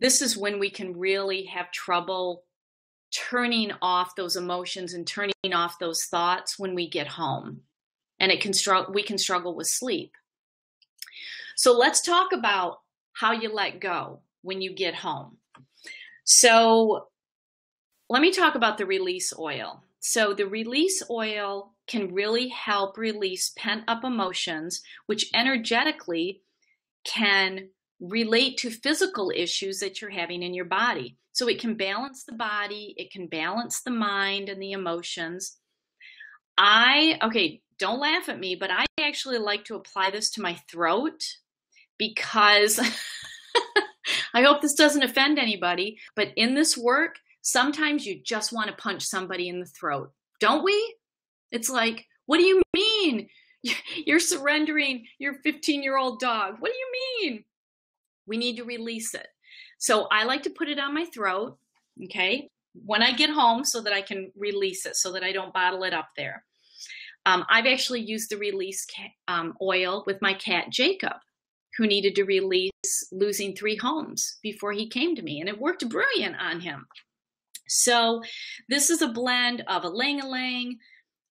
this is when we can really have trouble turning off those emotions and turning off those thoughts when we get home. And it can struggle we can struggle with sleep. So let's talk about how you let go when you get home. So let me talk about the release oil. So, the release oil can really help release pent up emotions, which energetically can relate to physical issues that you're having in your body. So, it can balance the body, it can balance the mind and the emotions. I, okay, don't laugh at me, but I actually like to apply this to my throat because I hope this doesn't offend anybody, but in this work, Sometimes you just want to punch somebody in the throat, don't we? It's like, what do you mean? You're surrendering your 15 year old dog. What do you mean? We need to release it. So I like to put it on my throat, okay, when I get home so that I can release it, so that I don't bottle it up there. Um, I've actually used the release um, oil with my cat Jacob, who needed to release losing three homes before he came to me, and it worked brilliant on him. So this is a blend of ylang ylang,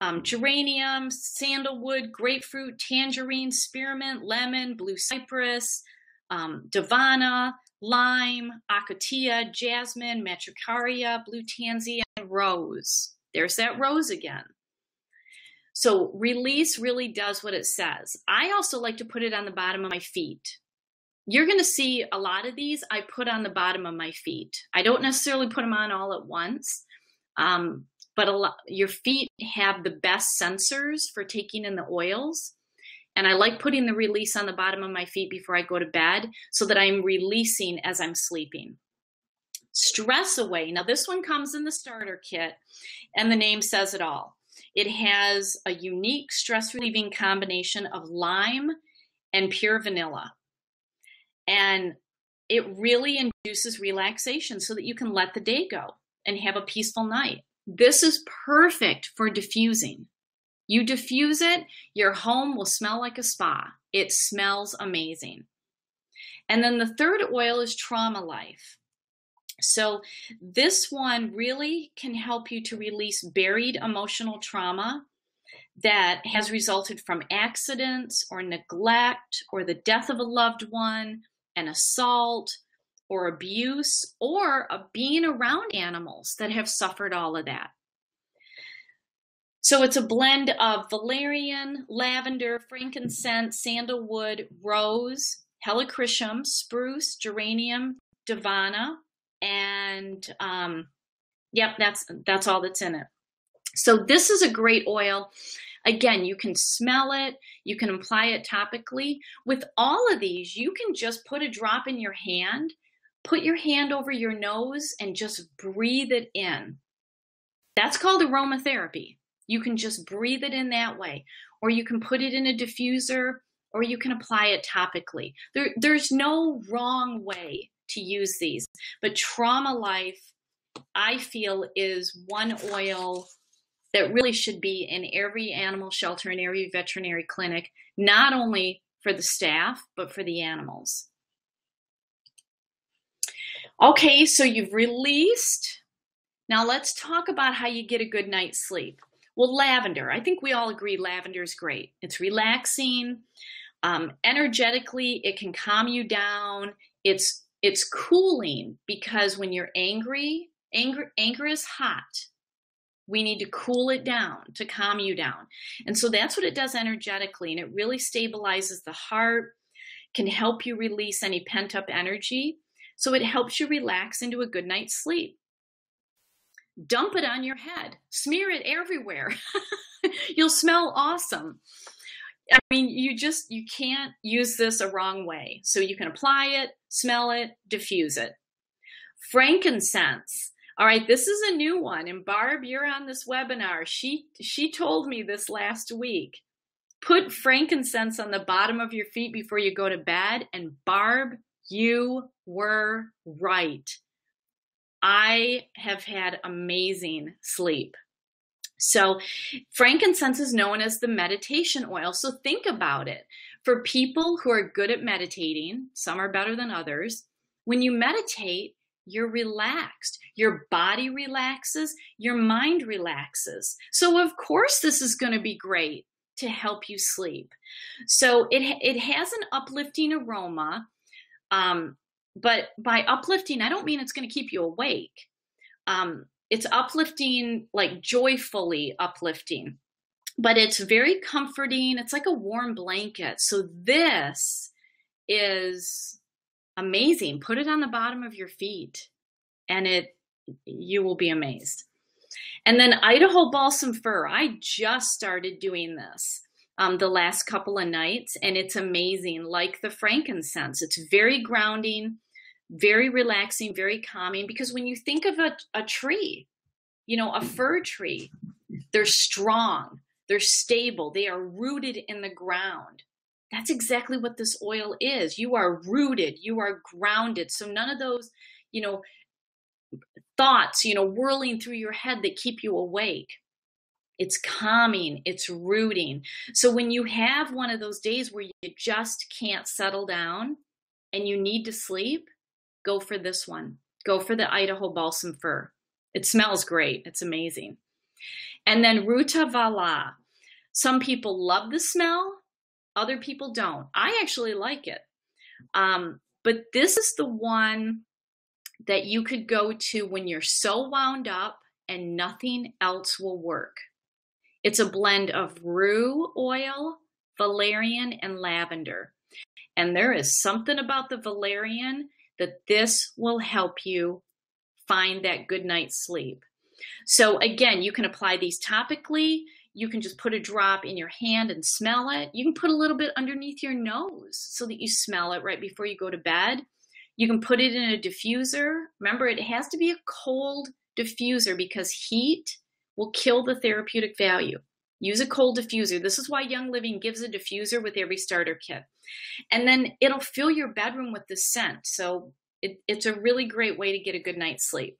um, geranium, sandalwood, grapefruit, tangerine, spearmint, lemon, blue cypress, um, lime, ocotea, jasmine, matricaria, blue tansy, and rose. There's that rose again. So release really does what it says. I also like to put it on the bottom of my feet you're going to see a lot of these I put on the bottom of my feet. I don't necessarily put them on all at once, um, but a lot, your feet have the best sensors for taking in the oils. And I like putting the release on the bottom of my feet before I go to bed so that I'm releasing as I'm sleeping. Stress Away. Now, this one comes in the starter kit, and the name says it all. It has a unique stress relieving combination of lime and pure vanilla. And it really induces relaxation so that you can let the day go and have a peaceful night. This is perfect for diffusing. You diffuse it, your home will smell like a spa. It smells amazing. And then the third oil is Trauma Life. So, this one really can help you to release buried emotional trauma that has resulted from accidents or neglect or the death of a loved one an assault or abuse or being around animals that have suffered all of that. So it's a blend of valerian, lavender, frankincense, sandalwood, rose, helichrysum, spruce, geranium, davana, and um, yep, that's that's all that's in it. So this is a great oil Again, you can smell it, you can apply it topically. With all of these, you can just put a drop in your hand, put your hand over your nose, and just breathe it in. That's called aromatherapy. You can just breathe it in that way, or you can put it in a diffuser, or you can apply it topically. There, there's no wrong way to use these, but Trauma Life, I feel, is one oil that really should be in every animal shelter and every veterinary clinic, not only for the staff, but for the animals. Okay, so you've released. Now let's talk about how you get a good night's sleep. Well, lavender. I think we all agree lavender is great. It's relaxing. Um, energetically, it can calm you down. It's it's cooling because when you're angry, anger anger is hot We need to cool it down to calm you down. And so that's what it does energetically. And it really stabilizes the heart, can help you release any pent up energy. So it helps you relax into a good night's sleep. Dump it on your head, smear it everywhere. You'll smell awesome. I mean, you just you can't use this a wrong way. So you can apply it, smell it, diffuse it. Frankincense. All right, this is a new one. And Barb, you're on this webinar. She she told me this last week. Put frankincense on the bottom of your feet before you go to bed. And Barb, you were right. I have had amazing sleep. So, frankincense is known as the meditation oil. So, think about it. For people who are good at meditating, some are better than others, when you meditate, you're relaxed. Your body relaxes, your mind relaxes. So, of course, this is going to be great to help you sleep. So, it, it has an uplifting aroma. Um, but by uplifting, I don't mean it's going to keep you awake. Um, it's uplifting, like joyfully uplifting, but it's very comforting. It's like a warm blanket. So, this is amazing. Put it on the bottom of your feet and it you will be amazed. And then Idaho balsam fir. I just started doing this um, the last couple of nights, and it's amazing. Like the frankincense, it's very grounding, very relaxing, very calming. Because when you think of a, a tree, you know, a fir tree, they're strong, they're stable, they are rooted in the ground. That's exactly what this oil is. You are rooted, you are grounded. So none of those, you know, thoughts, you know, whirling through your head that keep you awake. It's calming, it's rooting. So when you have one of those days where you just can't settle down and you need to sleep, go for this one. Go for the Idaho balsam fir. It smells great. It's amazing. And then Ruta Vala. Some people love the smell, other people don't. I actually like it. Um, but this is the one that you could go to when you're so wound up and nothing else will work. It's a blend of rue oil, valerian, and lavender. And there is something about the valerian that this will help you find that good night's sleep. So, again, you can apply these topically. You can just put a drop in your hand and smell it. You can put a little bit underneath your nose so that you smell it right before you go to bed. You can put it in a diffuser. Remember, it has to be a cold diffuser because heat will kill the therapeutic value. Use a cold diffuser. This is why Young Living gives a diffuser with every starter kit. And then it'll fill your bedroom with the scent. So it, it's a really great way to get a good night's sleep.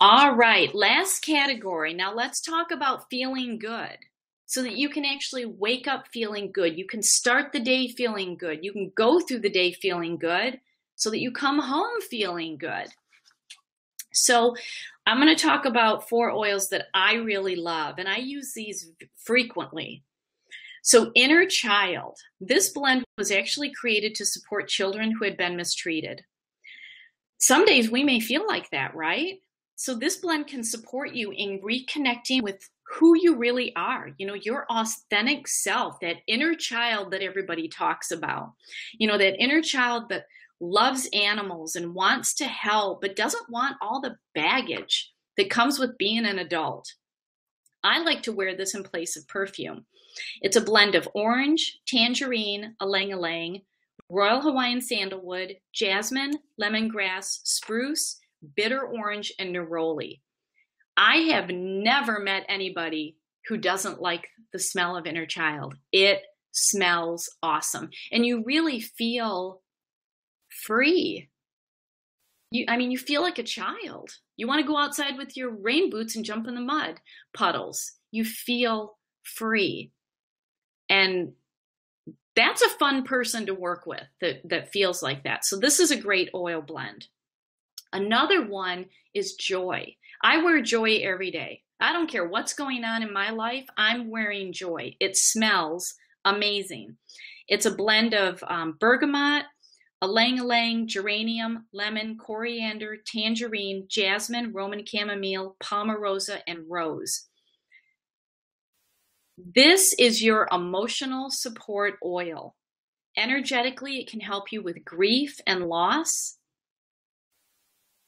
All right, last category. Now let's talk about feeling good so that you can actually wake up feeling good. You can start the day feeling good. You can go through the day feeling good so that you come home feeling good. So, I'm going to talk about four oils that I really love, and I use these frequently. So, Inner Child. This blend was actually created to support children who had been mistreated. Some days we may feel like that, right? So, this blend can support you in reconnecting with who you really are, you know, your authentic self, that inner child that everybody talks about, you know, that inner child that loves animals and wants to help, but doesn't want all the baggage that comes with being an adult. I like to wear this in place of perfume. It's a blend of orange, tangerine, ylang ylang, royal Hawaiian sandalwood, jasmine, lemongrass, spruce, bitter orange, and neroli. I have never met anybody who doesn't like the smell of inner child. It smells awesome. And you really feel free. You, I mean, you feel like a child. You want to go outside with your rain boots and jump in the mud puddles. You feel free. And that's a fun person to work with that, that feels like that. So, this is a great oil blend. Another one is joy. I wear joy every day. I don't care what's going on in my life, I'm wearing joy. It smells amazing. It's a blend of um, bergamot, ylang, geranium, lemon, coriander, tangerine, jasmine, Roman chamomile, palmarosa, and rose. This is your emotional support oil. Energetically, it can help you with grief and loss.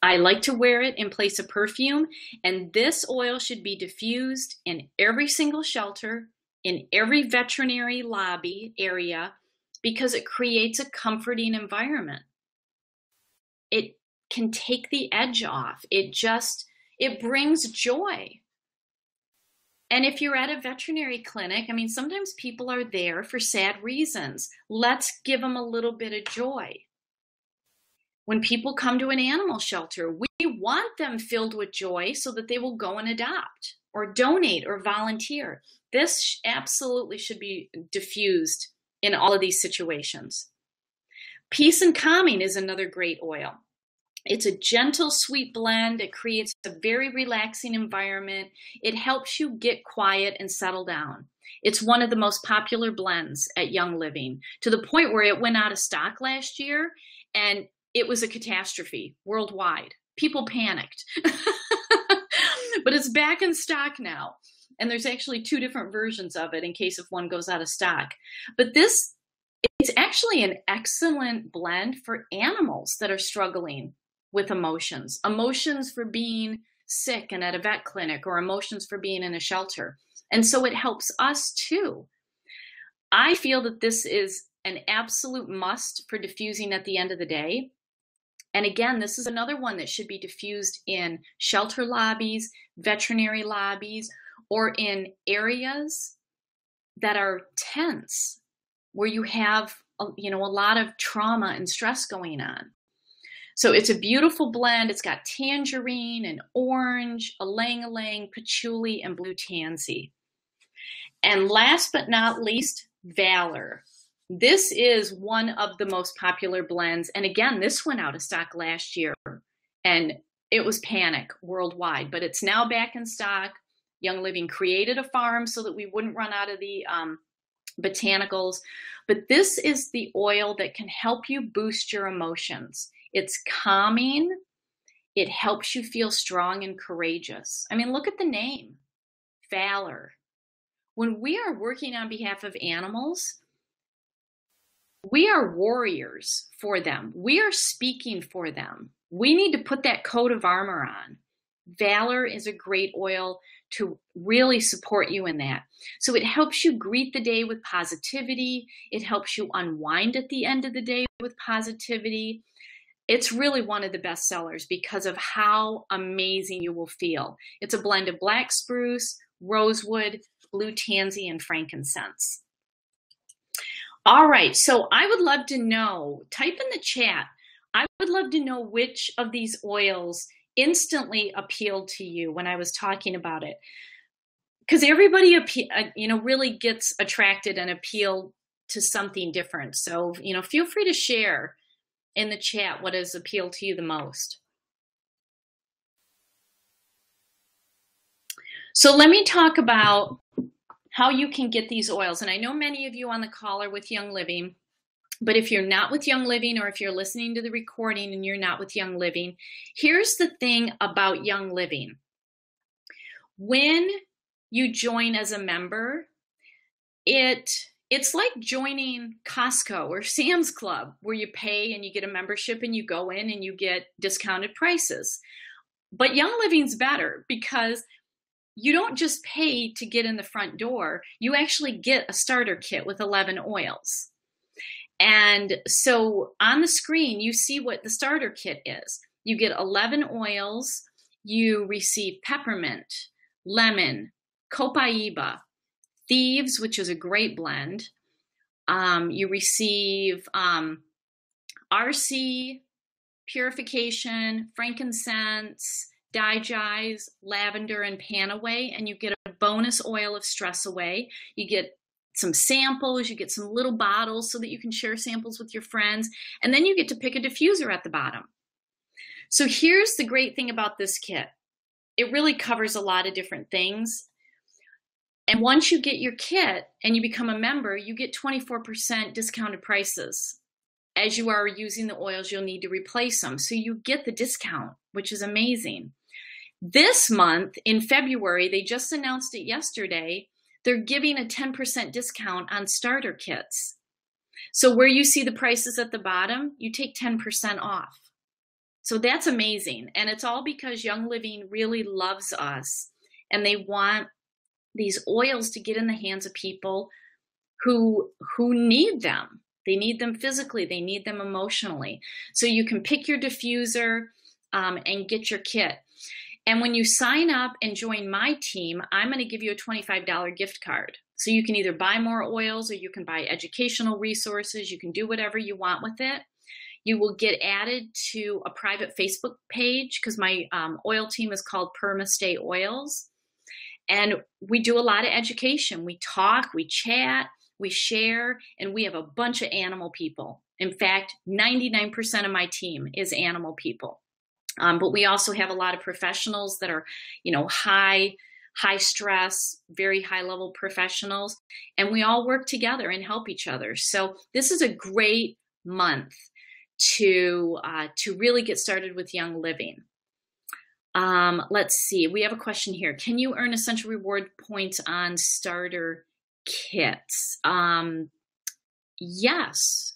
I like to wear it in place of perfume, and this oil should be diffused in every single shelter, in every veterinary lobby area, because it creates a comforting environment. It can take the edge off. It just, it brings joy. And if you're at a veterinary clinic, I mean, sometimes people are there for sad reasons. Let's give them a little bit of joy. When people come to an animal shelter, we want them filled with joy so that they will go and adopt or donate or volunteer. This absolutely should be diffused in all of these situations. Peace and calming is another great oil. It's a gentle, sweet blend. It creates a very relaxing environment. It helps you get quiet and settle down. It's one of the most popular blends at Young Living to the point where it went out of stock last year and it was a catastrophe worldwide. People panicked. but it's back in stock now. And there's actually two different versions of it in case if one goes out of stock. But this it's actually an excellent blend for animals that are struggling with emotions, emotions for being sick and at a vet clinic, or emotions for being in a shelter. And so it helps us too. I feel that this is an absolute must for diffusing at the end of the day. And again, this is another one that should be diffused in shelter lobbies, veterinary lobbies, or in areas that are tense, where you have uh, you know a lot of trauma and stress going on. So it's a beautiful blend. It's got tangerine and orange, ylang ylang, patchouli, and blue tansy. And last but not least, Valor. This is one of the most popular blends. And again, this went out of stock last year and it was panic worldwide, but it's now back in stock. Young Living created a farm so that we wouldn't run out of the um, botanicals. But this is the oil that can help you boost your emotions. It's calming. It helps you feel strong and courageous. I mean, look at the name Valor. When we are working on behalf of animals, we are warriors for them. We are speaking for them. We need to put that coat of armor on. Valor is a great oil to really support you in that. So it helps you greet the day with positivity. It helps you unwind at the end of the day with positivity it's really one of the best sellers because of how amazing you will feel. It's a blend of black spruce, rosewood, blue tansy, and frankincense. All right, so I would love to know, type in the chat, I would love to know which of these oils instantly appealed to you when I was talking about it. Because everybody, uh, you know, really gets attracted and appealed to something different. So, you know, feel free to share in the chat what has appealed to you the most. So let me talk about how you can get these oils. And I know many of you on the call are with Young Living, but if you're not with Young Living or if you're listening to the recording and you're not with Young Living, here's the thing about Young Living. When you join as a member, it it's like joining Costco or Sam's Club, where you pay and you get a membership and you go in and you get discounted prices. But Young Living's better because you don't just pay to get in the front door, you actually get a starter kit with 11 oils. And so on the screen, you see what the starter kit is. You get 11 oils, you receive peppermint, lemon, copaiba, Thieves, which is a great blend. Um, you receive um, RC, Purification, Frankincense, Digize, Lavender, and Panaway, and you get a bonus oil of Stress Away. You get some samples, you get some little bottles so that you can share samples with your friends, and then you get to pick a diffuser at the bottom. So here's the great thing about this kit. It really covers a lot of different things. And once you get your kit and you become a member, you get 24% discounted prices as you are using the oils, you'll need to replace them. So you get the discount, which is amazing. This month in February, they just announced it yesterday, they're giving a 10% discount on starter kits. So where you see the prices at the bottom, you take 10% off. So that's amazing. And it's all because Young Living really loves us and they want these oils to get in the hands of people who who need them. They need them physically, they need them emotionally. So you can pick your diffuser um, and get your kit. And when you sign up and join my team, I'm going to give you a $25 gift card. So you can either buy more oils or you can buy educational resources. You can do whatever you want with it. You will get added to a private Facebook page because my um, oil team is called Permastay Oils. And we do a lot of education. We talk, we chat, we share, and we have a bunch of animal people. In fact, 99% of my team is animal people. Um, but we also have a lot of professionals that are, you know, high high stress, very high level professionals, and we all work together and help each other. So this is a great month to uh, to really get started with Young Living. Um, let's see. We have a question here. Can you earn essential reward points on starter kits? Um, yes.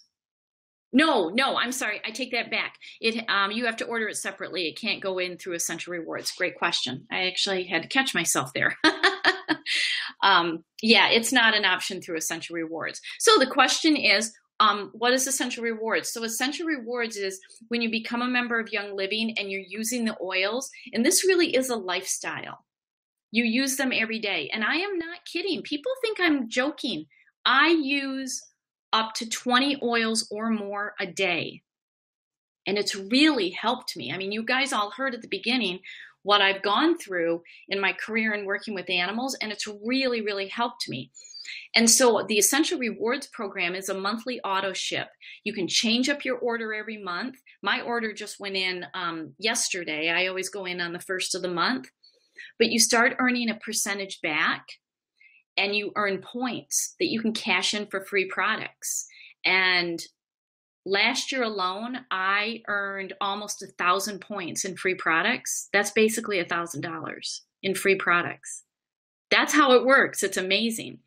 No, no, I'm sorry. I take that back. It um, you have to order it separately. It can't go in through Essential Rewards. Great question. I actually had to catch myself there. um, yeah, it's not an option through Essential Rewards. So the question is, um, what is Essential Rewards? So Essential Rewards is when you become a member of Young Living and you're using the oils, and this really is a lifestyle. You use them every day, and I am not kidding. People think I'm joking. I use up to 20 oils or more a day. And it's really helped me. I mean, you guys all heard at the beginning what I've gone through in my career in working with animals, and it's really, really helped me. And so the Essential Rewards program is a monthly auto ship. You can change up your order every month. My order just went in um, yesterday. I always go in on the first of the month. But you start earning a percentage back and you earn points that you can cash in for free products. And last year alone, I earned almost a thousand points in free products. That's basically a thousand dollars in free products. That's how it works. It's amazing.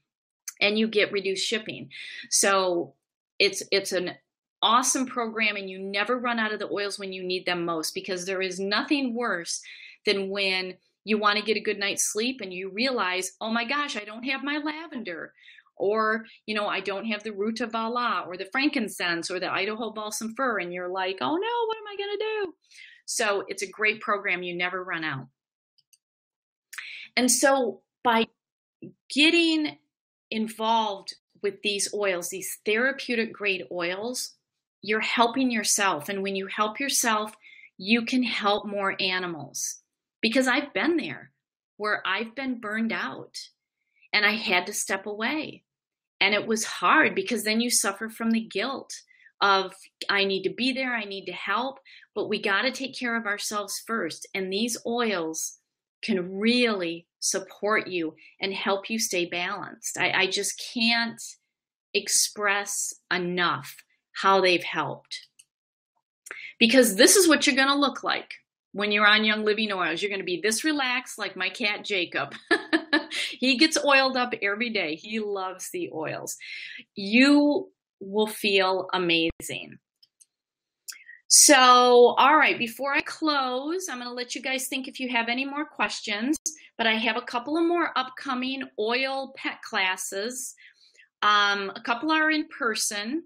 And you get reduced shipping. So it's it's an awesome program and you never run out of the oils when you need them most because there is nothing worse than when you want to get a good night's sleep and you realize, oh my gosh, I don't have my lavender. Or, you know, I don't have the RutaVaLa or the frankincense or the Idaho balsam fir. And you're like, oh no, what am I going to do? So it's a great program. You never run out. And so by getting involved with these oils, these therapeutic grade oils, you're helping yourself. And when you help yourself, you can help more animals because I've been there where I've been burned out and I had to step away. And it was hard because then you suffer from the guilt of I need to be there, I need to help, but we got to take care of ourselves first. And these oils can really support you and help you stay balanced. I, I just can't express enough how they've helped. Because this is what you're going to look like when you're on Young Living Oils. You're going to be this relaxed, like my cat Jacob. he gets oiled up every day. He loves the oils. You will feel amazing. So, all right, before I close, I'm going to let you guys think if you have any more questions, but I have a couple of more upcoming oil pet classes. Um, a couple are in person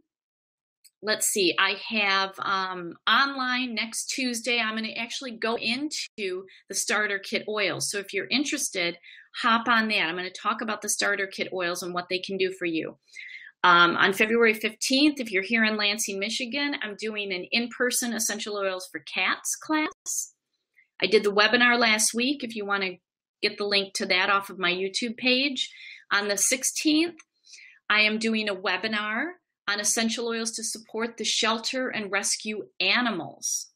let's see, I have um, online next Tuesday. I'm going to actually go into the starter kit oils. So if you're interested, hop on that. I'm going to talk about the starter kit oils and what they can do for you. Um, on February 15th, if you're here in Lansing, Michigan, I'm doing an in person essential oils for cats class. I did the webinar last week. If you want to get the link to that off of my YouTube page. On the 16th, I am doing a webinar on essential oils to support the shelter and rescue animals.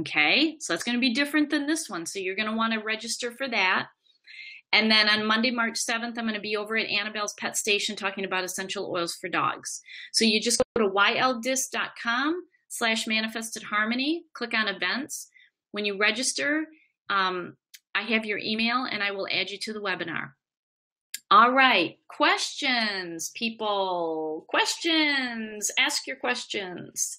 Okay, so that's going to be different than this one. So you're going to want to register for that. And then on Monday, March 7th, I'm going to be over at Annabelle's Pet Station talking about essential oils for dogs. So you just go to yldist.com slash manifested harmony, click on events. When you register, um, I have your email and I will add you to the webinar. All right, questions, people. Questions. Ask your questions.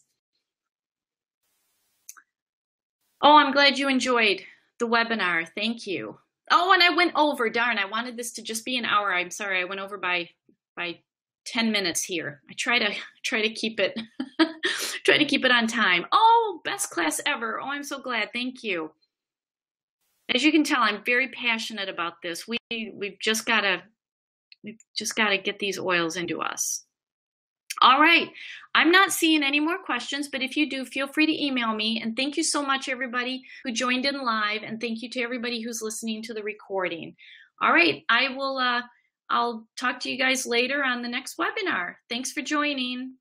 Oh, I'm glad you enjoyed the webinar. Thank you. Oh, and I went over. Darn, I wanted this to just be an hour. I'm sorry, I went over by by 10 minutes here. I try to try to keep it try to keep it on time. Oh, best class ever. Oh, I'm so glad. Thank you. As you can tell, I'm very passionate about this. We we've just got to we've just got to get these oils into us. All right. I'm not seeing any more questions, but if you do, feel free to email me. And thank you so much, everybody who joined in live. And thank you to everybody who's listening to the recording. All right. I will, uh, I'll talk to you guys later on the next webinar. Thanks for joining.